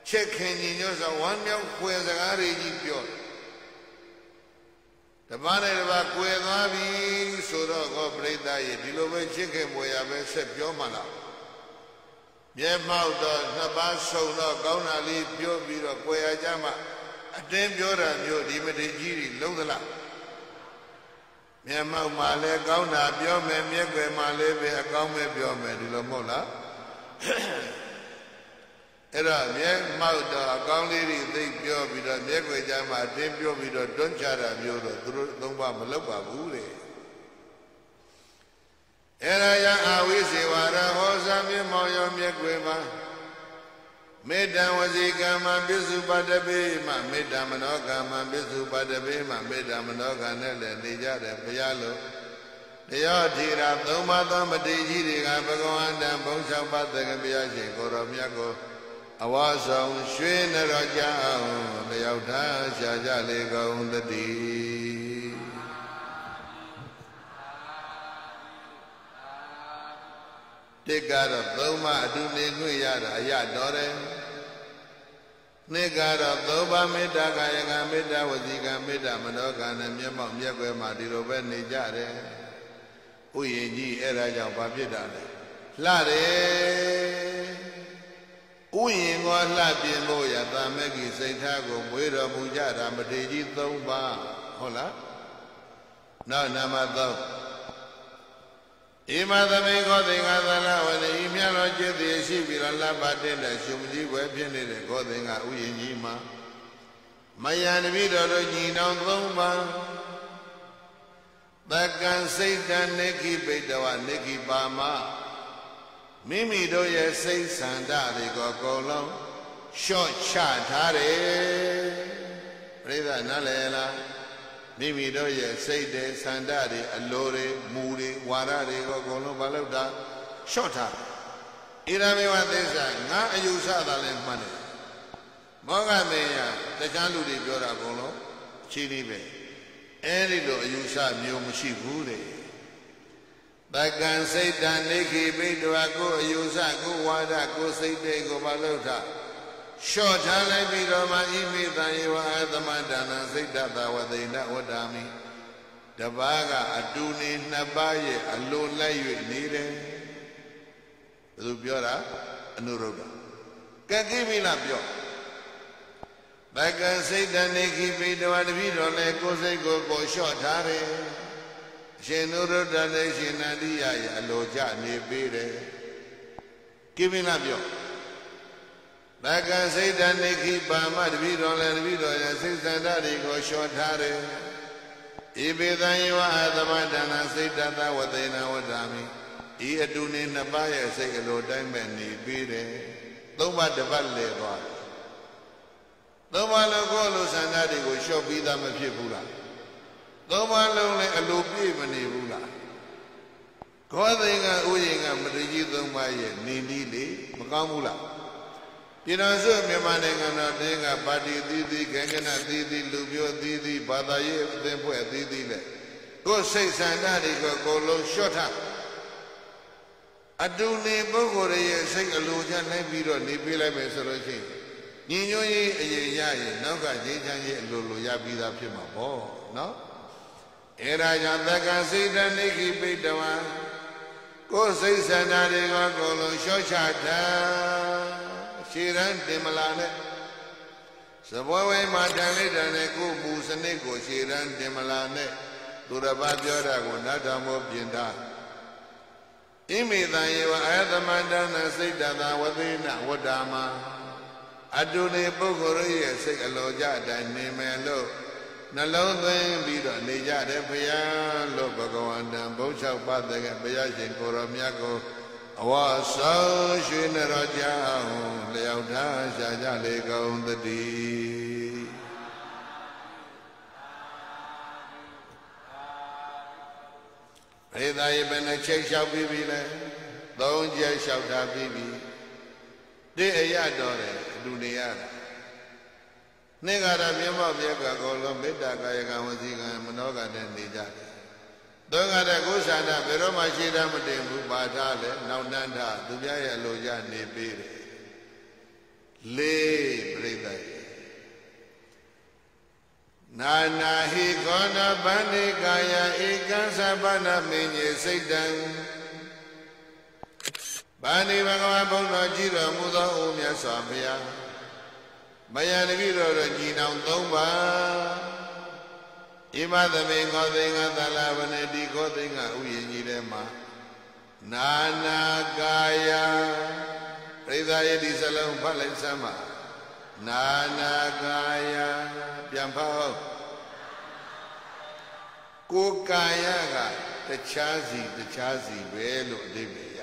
ချက်ခင်ညီညွတ်စွာဝမ်းမြောက်ဖွယ်စကားတွေကြီးပြောတယ် တပါးနဲ့တပါးကွယ်သွားပြီဆိုတော့ကောပြိဿရဲ့ဒီလိုပဲချစ်ခင်မွေရပဲဆက်ပြောမှလားမျက်မှောက်တော့နှစ်ပါးဆုံတော့ကောင်းတာလေးပြောပြီးတော့ကွယ်ရကြမှအတင်းပြောတာမျိုးဒီမထေကြီးတွေလုံးသလားမျက်မှောက်မှာလည်းကောင်းတာပြောမယ်မျက်ွယ်မှာလည်းပဲအကောင်းပဲပြောမယ်ဒီလိုမဟုတ်လား အဲ့တော့မျက်မှောက်တော့အကောင်းလေးတွေသိပြောပြီးတော့မျက်ွယ်ကြမှာအတင်းပြောပြီးတော့တွန်းချတာမျိုးတော့သူတို့သုံးပါမလုပ်ပါဘူးတဲ့အဲ့ဒါရအာဝိစေဝရဟောစာမျက်မှောက်ရောမျက်ွယ်မှာမေတ္တဝစီကမ္မပစ္စုပတ္တပေမမေတ္တမနောကမ္မပစ္စုပတ္တပေမမေတ္တမနောကနဲ့လည်းနေကြတယ်ဘုရားလို့တရားထီရာသုံးပါးသောမတိကြီးတွေကဘဂဝန္တံဘုံ၆ပါးသခင်ဘုရားရှင်ကိုရောမြတ်ကို အဝါဆောင်ရွှေနရကြောင့်လျောက်ထားရှာကြလေကုန်တည်းတစ်ကတော့သုံးပါအတူနေခွင့်ရတာအရတော်တယ်နှစ်ကတော့သုံးပါမေတ္တာကာယကမေတ္တာဝစီကမေတ္တာမနောကနဲ့မျက်မှောက်မျက်ွယ်မှာဒီလိုပဲနေကြတယ်ဥယျာဉ်ကြီးအဲ့ဒါကြောင့်ဘာဖြစ်တာလဲလှတယ် ဥယျင်ကိုလှပြင်ဖို့ရတာမက်ကြီးစိတ်ထားကိုမွေးတော်မူကြတာမထေကြီး၃ပါးဟုတ်လားနောက်နံပါတ်3ဣမသမေခောသင်္ဃသလဝနေဤမြတ်တော်จิตသိရှိပြီးတော့လှပတဲ့တဲ့ရှင်မကြီးပဲဖြစ်နေတဲ့ခောသင်္ဃဥယျင်ကြီးမှာမယံတပိတော်တို့ညီနောင်၃ပါးတက္ကံစိတ်တံနေခိပိတဝနေခိပါမ မိမိတို့ရဲ့စိတ်ဆန္ဒတွေကိုအကုန်လုံးရှော့ချထားတယ်ပြိဿနားလည်လားမိမိတို့ရဲ့စိတ်တွေဆန္ဒတွေအလိုတွေမူတွေဝါဒတွေကိုအကုန်လုံးမလုပ်တာရှော့ထားဣရမေဝသစ္စာငါအယူဆတာလည်းမှန်တယ်မောဂမေယတခြားလူတွေပြောတာအကုန်လုံးအချင်းလေးပဲအဲဒီလိုအယူဆမျိုးမရှိဘူးတဲ့သ တက္ကံစိတ်တံနေခိပိတဝကိုအယူဆကိုဝါဒကိုစိတ်တွေကိုမလုပ်တာလျှော့ထားလိုက်ပြီးတော့မှဣမိတံယေဝအသမဒါနစိတ်တတဝသိဏဝတ္တာမိတပါးကအတူနေနှစ်ပါးရဲ့အလိုလိုက်၍နေတယ်ဘယ်သူပြောတာအနုရုဒ္ဓကဲကိမိလားပြောတက္ကံစိတ်တနေခိပိတဝတပိတော်လဲကိုယ်စိတ်ကိုကိုလျှော့ထားတယ်အ ရှင်နုရုဒ္ဓနဲ့ရှင်နန္ဒီယရဲ့အလိုကြနေပေးတယ်ကိမိလားပြောတက္ကံစိတ်တနေခိပါမတပိတော်လဲတပိတော်ရဲ့စိတ်စန္ဒတွေကိုလျှော့ထားတယ်ဣပိသံယောအသမဒါနစိတ်တတဝသေနဝတ္တာမိဤအတူနေနှစ်ပါးရဲ့စိတ်အလိုတိုင်းမဲ့နေပြီးတယ်သုံးပါးတစ်ပတ်လဲသွားတယ်သုံးပါးလုံးကိုယ်လိုဆန္ဒတွေကိုလျှော့ပြီးသားမဖြစ်ဘူးလား သုံးပါးလုံးလည်းအလိုပြည့်မနေဘူးလားခောသိင်္ဂဥယျင်ကမတကြီးသုံးပါးရဲ့နေနည်းလေမကောင်းဘူးလားပြည်တော်စုမြန်မာနိုင်ငံတော်တင်းကပါတီသီးသီးကံကနသီးသီးလူမျိုးသီးသီးဘာသာရေးအသင်းဖွဲ့သီးသီးနဲ့ကိုယ်စိတ်ဆန္ဒတွေကိုကိုယ်လုံးလျှော့ထားအတူနေပုဂ္ဂိုလ်ရဲ့စိတ်အလိုချလိုက်ပြီးတော့နေပေးလိုက်မယ်ဆိုလို့ရှိရင်ညီညွတ်ရေးအရေးရရင်နောက်ကခြေချမ်းရေးအလိုလိုရပြီးသားဖြစ်မှာပေါ့နော် အဲဒါကြောင့်သက္ကစိတ်တနိခိပိတဝံကိုယ်စိတ်ဆန္ဒတွေကကိုယ်လုံးလျှော့ချထားရှည်ရန်တင်မလာနဲ့စပွဲဝဲမှာတန်လိုက်တယ်နဲ့ကိုယ်မူစနစ်ကိုရှည်ရန်တင်မလာနဲ့သူတစ်ပါးပြောတာကိုနတ်တော်မောပြင်တာဣမိတံယေဝအာသမန္တနာစိတ်တသာဝသေနဝတ္တာမအတုနေပုဂ္ဂိုလ်ရဲ့စိတ်အလိုကြအတိုင်းနေမယ်လို့ နှလုံးသွင်းပြီးတော့နေကြတယ်ဘုရားလို့ဘဂဝန္တံဘုန်း၆ပါးတကဘုရားရှင်ကိုရောမြတ်ကိုအဝဆောရွှေနရောကြောင့်လျောက်ထားရှာကြလေကုန်တည်းဖေသာယေဘယ်နှချိတ်လျှောက်ပြီးပြီလဲသုံးချက်လျှောက်ထားပြီးပြီတိအရတော်တယ်အတူနေရတာ နှင်္ဂါရမြတ်မောပြကကောလုံးမေတ္တာကာယကဝစီကံမနောကတဲ့နေကြတယ်သုံးကတဲ့ကိုယ်ဆန္ဒဘယ်တော့မှရှိတာမတင်ဘူးပါထားလဲနောက်တန်းထားသူများရဲ့အလိုကြနေပေးတယ်လေးပြိဿရဲ့နာနာဟိခောနဗန္တိကာယဧကံသဗ္ဗနာမင်းကြီးစိတ်တံဗန္တိဘဂဝါဘုန်းတော်ကြည်တော်မူသောအိုမြတ်စွာဘုရား မယတပိတော်တို့ညီနောင်၃ပါးဣမသမေခောသိင်္ဂသလဝနေတိခောသိင်္ဂဥယျာဉ်ကြီးထဲမှာနာနာကာယပရိသယေတိစလုံးဖတ်လိုက်စမ်းပါနာနာကာယပြန်ဖောက်ကိုယ်ကာယကတခြားစီတခြားစီပဲလို့အဓိပ္ပာယ်ရ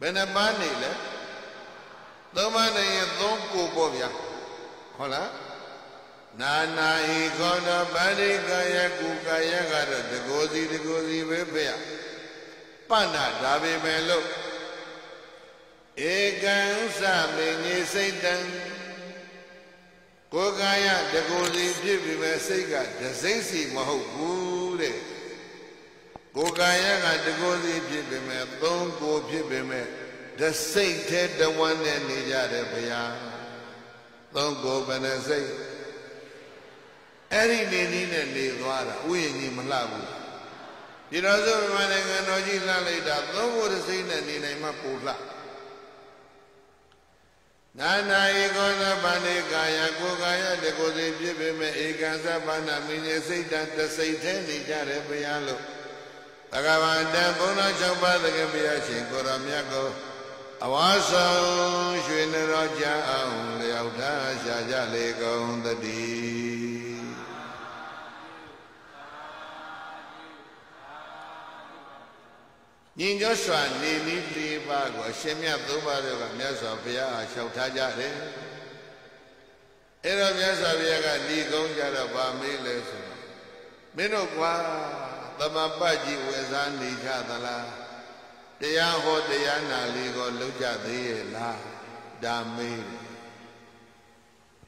ဘယ်နှပန်းနေလဲ သုံးပန်းနေရင်သုံးကိုပေါ့ဗျာဟုတ်လားနာနာဟိခောတောပါရိကာယကုကာယကတော့တကိုစီတကိုစီပဲဖေရပဏ္ဏဒါပေမဲ့လို့ဧကံစမေညေစိတ်တံကိုယ်ကာယတကိုယ်စီဖြစ်ပြီမဲ့စိတ်ကဒစိမ့်စီမဟုတ်ဘူးတဲ့ကိုယ်ကာယကတကိုယ်စီဖြစ်ပြီမဲ့သုံးကိုဖြစ်ပြီမဲ့ ဒစိတ်ထဲတဝမ်းနဲ့နေကြတယ်ဗျာသုံးကိုယ်ဘယ်နဲ့စိတ်အဲ့ဒီနေနည်းနဲ့နေသွားတာဥယျာဉ်ကြီးမလှဘူးဒီတော်စုမြန်မာနိုင်ငံတော်ကြီးလှလိုက်တာသုံးကိုယ်ဒစိတ်နဲ့နေနိုင်မှပိုလှနာနာဧကောသဗ္ဗနေကာယကိုကာယတကိုယ်စီဖြစ်ပေမဲ့ဧကံသဗ္ဗနာမိညစိတ်တတစိတ်သေးနေကြတယ်ဘုရားလို့သကဗန္တဘုန်းတော်၆ပါးသခင်ဘုရားရှင်ကိုရောမြတ်ကို အဝါဆောင်ရွှေနရောကြအောင်လျောက်ထားရှာကြလေကုန်တည်းညီညွတ်စွာနေနည်းလေးပါးကိုအရှင်မြတ်သုံးပါးတို့ကမြတ်စွာဘုရားအားလျှောက်ထားကြတယ်အဲ့တော့မြတ်စွာဘုရားကဒီကုန်းကြတော့ဗာမေးလဲဆိုတော့မင်းတို့ကွာသမပတ်ကြီးဝေစားနေကြသလား တရားဟောတရားနာလေးကိုလုံးကြသေးရဲ့လားဒါမေး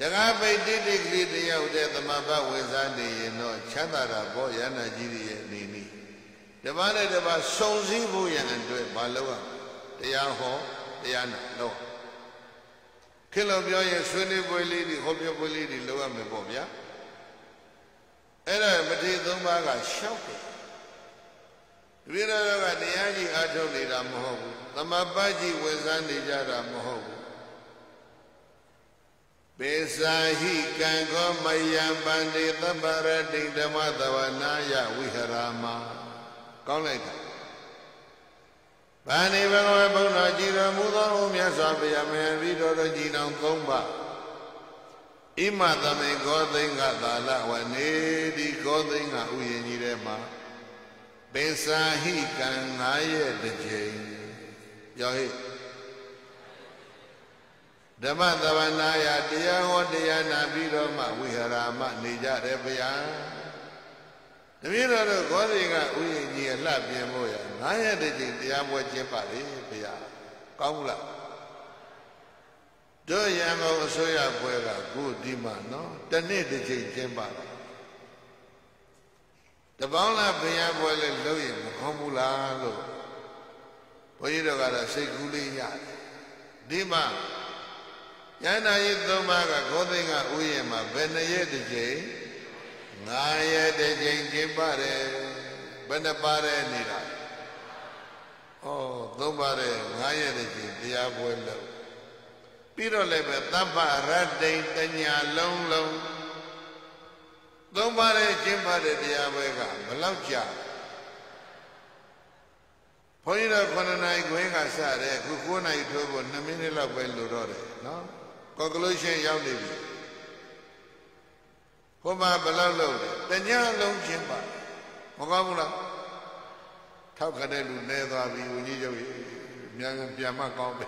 တကားပိတ်တိတိကလေးတယောက်တည်းသမပတ်ဝေစားနေရင်တော့ချမ်းသာတာပေါ့ရဟနာကြီးရဲ့အနေနဲ့တပါးနဲ့တပါးစုံစည်းဖို့ရန်အတွက်မလုပ်ရတရားဟောတရားနာလုပ်ခေလို့ပြောရင်ဆွေးနွေးပွဲလေးတွေဟောပြောပွဲလေးတွေလုပ်ရမယ်ပေါ့ဗျာအဲ့ဒါမထေသုံးပါးကရှောက်တယ် တပည့်တော်ကတရားကြီးအားထုတ်နေတာမဟုတ်ဘူးသမပတ်ကြီးဝင်စားနေကြတာမဟုတ်ဘူးပေစာဟိကံခောမယံပန္တိသဗ္ဗရတိဓမ္မသဝနာယဝိဟရာမကောင်းလိုက်တာဗာဏိဘဂဝေဘုန်းတော်ကြည်တော်မူသောဘုရားစွာဘုရားမဟန်ပြီးတော်တော်ကြည်တော်သုံးပါဣမသမေကောသိင်္ဂသာလဝနေဒီကောသိင်္ဂဥယျာဉ်ကြီးထဲမှာ ပေစာဟိကံ၅ရဲ့တစ်ချိန်ရောဟိဓမ္မသဝနာယတရားဟောတရားနာပြီးတော့မှဝိဟရာမနေကြတယ်ဗျာတပည့်တော်တို့ဂေါသိကဥယျာဉ်ကြီးအလှပြင်ဖို့ရ9ရက်တည်းချိန်တရားပွဲကျင်းပလေဗျာကောင်းဘူးလားတို့ရန်ကုန်အစိုးရပွဲကခုဒီမှာနော်တနေ့တစ်ချိန်ကျင်းပ တာတပေါင်းလားဘုရားပွဲလဲလုပ်ရင်မကောင်းဘူးလားလို့ဘုန်းကြီးတို့ကတော့စိတ်ကူးလေးရတယ်ဒီမှာဉာဏ်နာရီသုံးပါးကဂေါသိကဥယျာဉ်မှာဘယ်နှရက်တစ်ချိန်ငါရက်တစ်ချိန်ကျင်းပါတယ်ဘယ်နှပါးရဲနေတာဩသုံးပါးရဲငါရက်တစ်ချိန်တရားပွဲလုပ်ပြီးတော့လည်းပဲသဗ္ဗရတ္တိတညာလုံးလုံး သုံးပါးရဲကျင်းပတဲ့တရားပွဲကဘလောက်ကြာဘုန်းကြီးတို့9နိုင်ခွင်းကစတဲ့အခု9နိုင်ထိုးဖို့2မိနစ်လောက်ပဲလိုတော့တယ်နော် conclusion ရောက်နေပြီဟိုမှာဘယ်လောက်လောက်လဲတညလုံးချင်းပါမကောင်းဘူးလားထောက်ခတဲ့လူနေသွားပြီဦးကြီးရုပ်ရမြန်ပြန်မကောင်းပဲ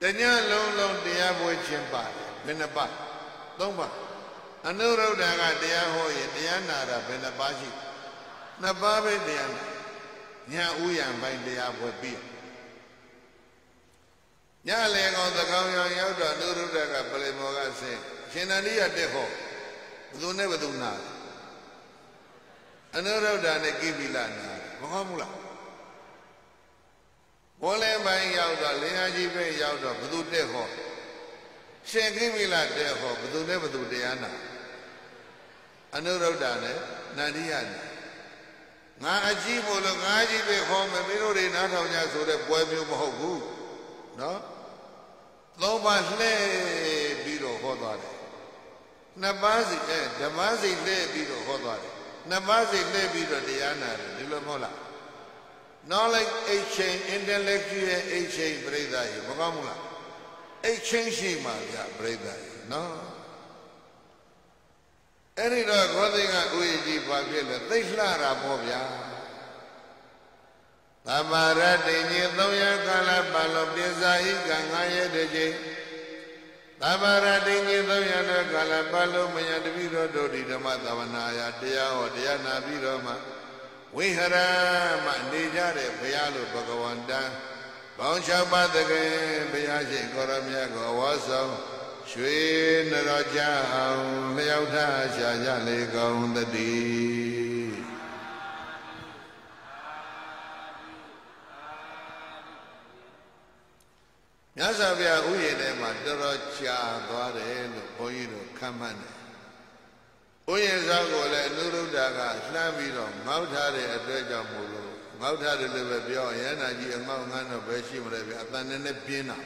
တညလုံးလုံးတရားပွဲချင်းပါတယ်ဘ ယ်နှပါသုံးပါအနုရုဒ္ဓကတရားဟောရင်တရားနာတာဘယ်နှပါရှိနှစ်ပါးပဲတရားနာညာဥယံပိုင်းတရားပွဲပြီးညလေကောင်သကောင်ရောင်ရောက်တော့နုရုဒ္ဓကပရိမောကဆင်းရှင်နန္ဒီရတက်ဟောဘသူနဲ့ဘသူနာအနုရုဒ္ဓနဲ့ကိပိလနာမဟုတ်ဘူးလားဘောလဲပိုင်းရောက်တော့လင်ဟာကြီးပဲရောက်တော့ဘသူတက်ဟော ရှင်ကိပိလတက်ဟောဘသူနဲ့ဘသူတရားနာအနုရုဒ္ဓနဲ့နန္ဒီရနဲ့ငါအကြည့်မို့လို့ငါကြီးပဲဟောမယ်မင်းတို့တွေနားထောင်ကြဆိုတဲ့ပွဲမျိုးမဟုတ်ဘူးနော်သုံးပါးလှည့်ပြီးတော့ဟောသွားတယ်နှစ်ပါးစီအဲဓမ္မစီလှည့်ပြီးတော့ဟောသွားတယ်နှစ်ပါးစီလှည့်ပြီးတော့တရားနာတယ်ဒီလိုမဟုတ်လား knowledge exchange intellectual exchange ပြိဿရေမကောင်းဘူးလား exchange ရှိမှဗျပြိဿရေနော်အဲ့ဒီတော့ခောသိကဥယျာဉ်ကြီးဘာဖြစ်လဲသိလှတာပေါ့ဗျာသဗ္ဗရတ္တိညေသုံးရကာလပါလောပိဇာဟိကငါရဲ့တည်းသဗ္ဗရတ္တိညေသုံးရတဲ့ကာလပါလောမယတပိရောတို့ဒီဓမ္မသဝနာယတရားဟောတရားနာပြီးတော့မှဝိဟရမနေကြတဲ့ဘုရားလိုဘဂဝန္တံ ဘောင်း၆ပါးတကယ်ဘုရားရှင်ကိုရမြတ်ကိုဝါဆောင်ရွှေနရောကြအောင်လျောက်ထားရှာကြလေကောင်းတည်းမြတ်စွာဘုရားဥယျာဉ်ထဲမှာတော်တော်ကြာသွားတယ်လို့ဘုန်းကြီးတို့ခန့်မှန်းတယ်ဥယျာဉ်ဆောင်ကိုလည်းအနုရုဒ္ဓကလှမ်းပြီးတော့ငေါက်ထားတဲ့အတွက်ကြောင့်မို့လို့ ငေါက်ထားတယ်လို့ပဲပြောရဟန္တာကြီးအငေါက်ငန်းတော့ပဲရှိမလဲဗျအတန်နဲ့နဲ့ပြင်းတာ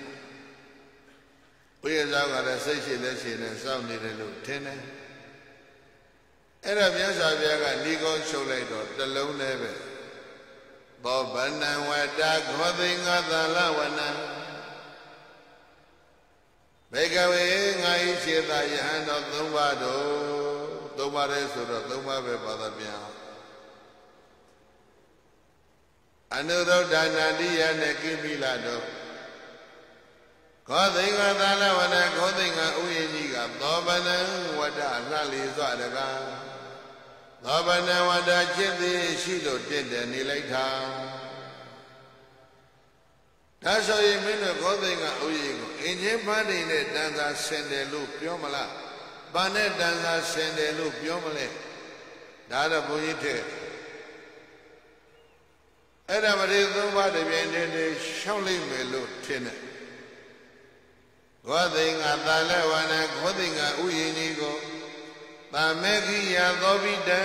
ဥယျာဉ်ဆောင်ကလည်းစိတ်ရှိလက်ရှိနဲ့စောင့်နေတယ်လို့ထင်တယ်အဲ့ဒါမြတ်စွာဘုရားကဏီကောချုပ်လိုက်တော့တလုံးလည်းပဲသောဗန္နဝတ္တခောသိင်္ဂသလဝနံဘေကဝေငါဤခြေသာယဟန်တော်သုံးပါးတို့သုံးပါးရဲဆိုတော့သုံးပါးပဲပါသပြန် အနုရုဒ္ဒနာတိယနဲ့ကိပိလတို့ခောသိင်္ဂသာလဝနခောသိင်္ဂဥယျာဉ်ကြီးကသောဗနံဝတ္တလှလီစွတကားသောဗနံဝတ္တจิตသည်ရှိလို့တင့်တယ်နေလိုက်တာဒါဆိုရင်မင်းတို့ဂောသိင်္ဂဥယျာဉ်ကိုအင်ချင်းဖန်းနေနဲ့တန်စာဆင်တယ်လို့ပြောမလား။ဘာနဲ့တန်စာဆင်တယ်လို့ပြောမလဲ။ဒါတော့ဘုန်းကြီးထက် အဲ့ဒါမရေသုံးပါးတပြိုင်တည်းတည်းရှောက်လိုက်မယ်လို့ထင်တယ်ဘောသိင်္ဂသာလဝနခောသိင်္ဂဥယျာဉ်ကြီးကိုတာမေကိယသောပိတံ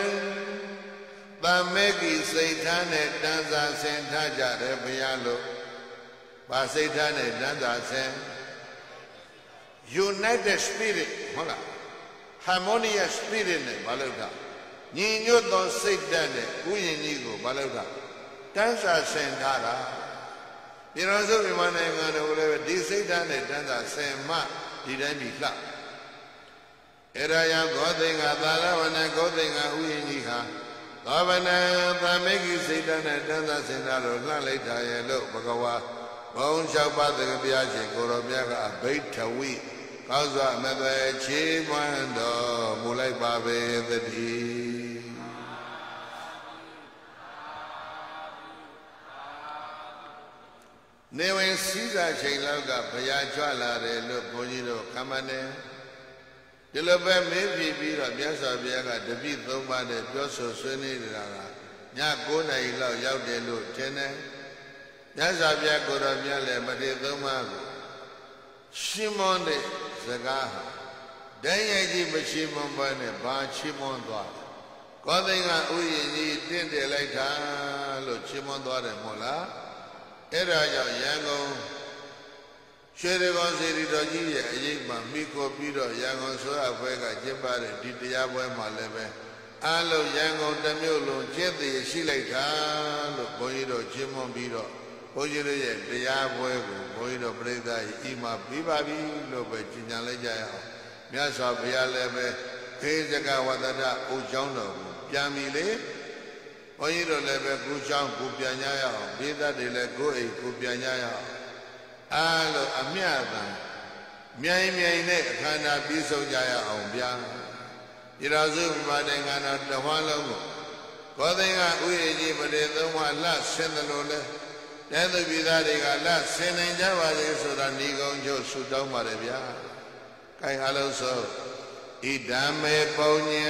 တာမေကိစိတ်ထားနဲ့တန်းစာဆင်ထားကြတယ်ဘုရားလို့ဘာစိတ်ထားနဲ့တန်းစာဆင် united spirit ဟုတ်လား harmonious spirit နဲ့ဘာလို့တာညီညွတ်သောစိတ်ဓာတ်နဲ့ဥယျာဉ်ကြီးကိုဘာလို့တာ တန်းစာဆင်ထားတာပြည်တော်စုမြန်မာနိုင်ငံတော်လည်းဒီစိတ်ဓာတ်နဲ့တန်းစာဆင်မှဒီတိုင်းပြီလှအဲ့ဒါယဂောသိင်္ဂသာလဝနဂောသိင်္ဂဥယျာဉ်ကြီးဟာသောဗနံသမေကိစိတ်ဓာတ်နဲ့တန်းစာဆင်ထားလို့လှလိုက်တာရဲ့လို့ဘဂဝါဘုံလျှောက်ပါတကဘုရားရှင်ကိုရောမြတ်ကအဘိဓဝိကောင်းစွာမသွဲချေးမွန်းတော်မူလိုက်ပါပေသတည်း နေဝင်စည်းစာချိန်လောက်ကဘုရားကြွလာတယ်လို့ဘုန်းကြီးတို့ကမ္မနေဒီလိုပဲမေးပြီးပြီးတော့မြတ်စွာဘုရားကတပိသုံးပါးနဲ့ပြောဆိုဆွေးနွေးနေတာကည9နာရီလောက်ရောက်တယ်လို့ထင်တယ်မြတ်စွာဘုရားကိုယ်တော်မြတ်လည်းမထေသုံးပါးကိုရှင်းမွန်တဲ့စကားဟာတန်ရဲ့ကြီးမရှိမွန်ပါနဲ့ဘာချီးမွန်သွားတယ်ကောသိန်းကဥယျာဉ်ကြီးတင့်တယ်လိုက်တာလို့ချီးမွန်သွားတယ်မို့လား အဲ့ဒါကြောင့်ရန်ကုန်ရွှေရကောစေတီတော်ကြီးရဲ့အရေးမှမိခိုပြီးတော့ရန်ကုန်ဆိုရဘွဲကကျင်းပတဲ့ဒီတရားပွဲမှာလည်းပဲအားလုံးရန်ကုန်တစ်မြို့လုံးကျင့်သိရှိလိုက်တာလို့ဘုန်းကြီးတို့ချီးမွန်ပြီးတော့ဘုန်းကြီးတို့ရဲ့တရားပွဲကိုဘုန်းကြီးတို့ပြိဿကြီးဤမှာပြီးပါပြီလို့ပဲကြင်ညာလိုက်ကြရအောင်မြတ်စွာဘုရားလည်းပဲခေဇကဝတ္တရအိုကျောင်းတော်ကိုပြန်ပြီလေ ဘုန်းကြီးတို့လည်းပဲကိုကျောင်းကိုပြန်ကြရအောင်ပိသတ်တွေလည်းကိုအိမ်ကိုပြန်ကြရအောင်အားလို့အမြတ်တန်မြိုင်မြိုင်နဲ့အခန္ဓာပြည့်စုံကြရအောင်ဗျာဒီတော်စုမြမနိုင်ငံတော်တဝမ်းလုံးကိုကောသိန်းကဥယျာဉ်ကြီးမတေသုံးဝလှဆင်းတယ်လို့လဲတဲ့သူပြည်သားတွေကလက်ဆင်နိုင်ကြပါစေဆိုတာဏီကုံချုပ်ဆုတောင်းပါတယ်ဗျာ။ကိုင်အားလုံးဆိုဣဒံမေပုံညံ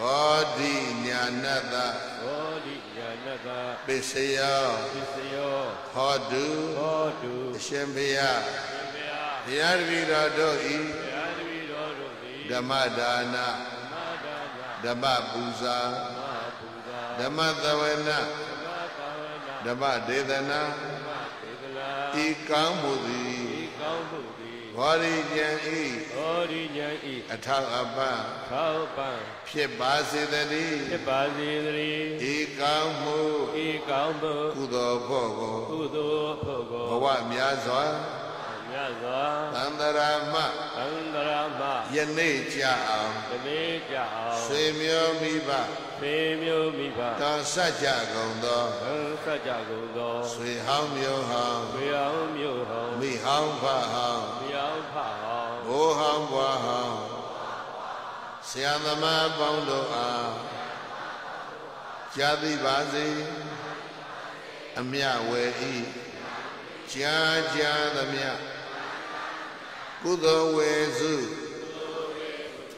ဘောဓိညာဏတ္တဘောဓိညာဏတ္တပစ္စယောပစ္စယောဟောတုဟောတုအရှင်ဘုရားဘုရားဘုရားတပည့်တော်တို့ဤဘုရားတပည့်တော်တို့သည်ဓမ္မဒါနဓမ္မဒါနဓမ္မပူဇာဓမ္မပူဇာဓမ္မသဝနာဓမ္မသာဝနာဓမ္မဒေသနာဓမ္မသေကလာဤကောင်းမှုသည်ဤကောင်းမှု သည်ဘောဓိဉာဏ်ဤဟောဒီညာဤအထောက်အပံ့ထောက်ပံ့ဖြစ်ပါစေတည်းဖြစ်ပါစေသတည်းဤကောင်းမှုဤကောင်းမှုကုသိုလ်ဖို့ကိုကုသိုလ်ဖို့ကိုဘဝများစွာမြတ်စွာသံတရာမသံဃာမယနေ့ကြအောင်တနေ့ကြအောင်ဆွေမျိုးမိဘဖေမျိုးမိဘတော်ဆက်ကြကုန်သောဘုစัจ जा ကုန်သောဆွေဟောင်းမျိုးဟောင်းဝေအောင်မြို့ဟောင်းမိဟောင်းဖဟောင်းမြောင်ဖဟောင်းဘိုး ဟောင်းဘွားဟောင်းဆရာသမားပေါင်းတို့အားကြာသိပါစေအမြဝယ်ဤကြာကြာသမျှကုသိုလ်ဝေစု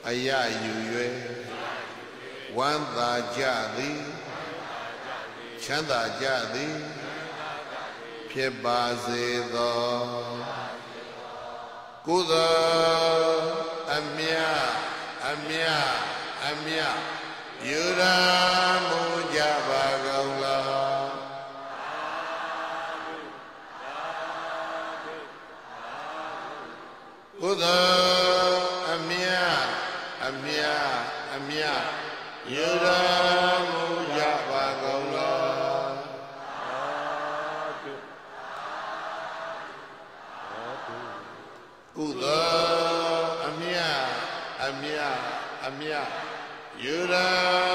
အယယူ၍ဝမ်းသာကြသည်ချမ်းသာကြသည်ဖြစ်ပါစေသော ကုသိုလ်အမြအမြအမြယူရာမူကြပါကုန်လောကုသိုလ် မြ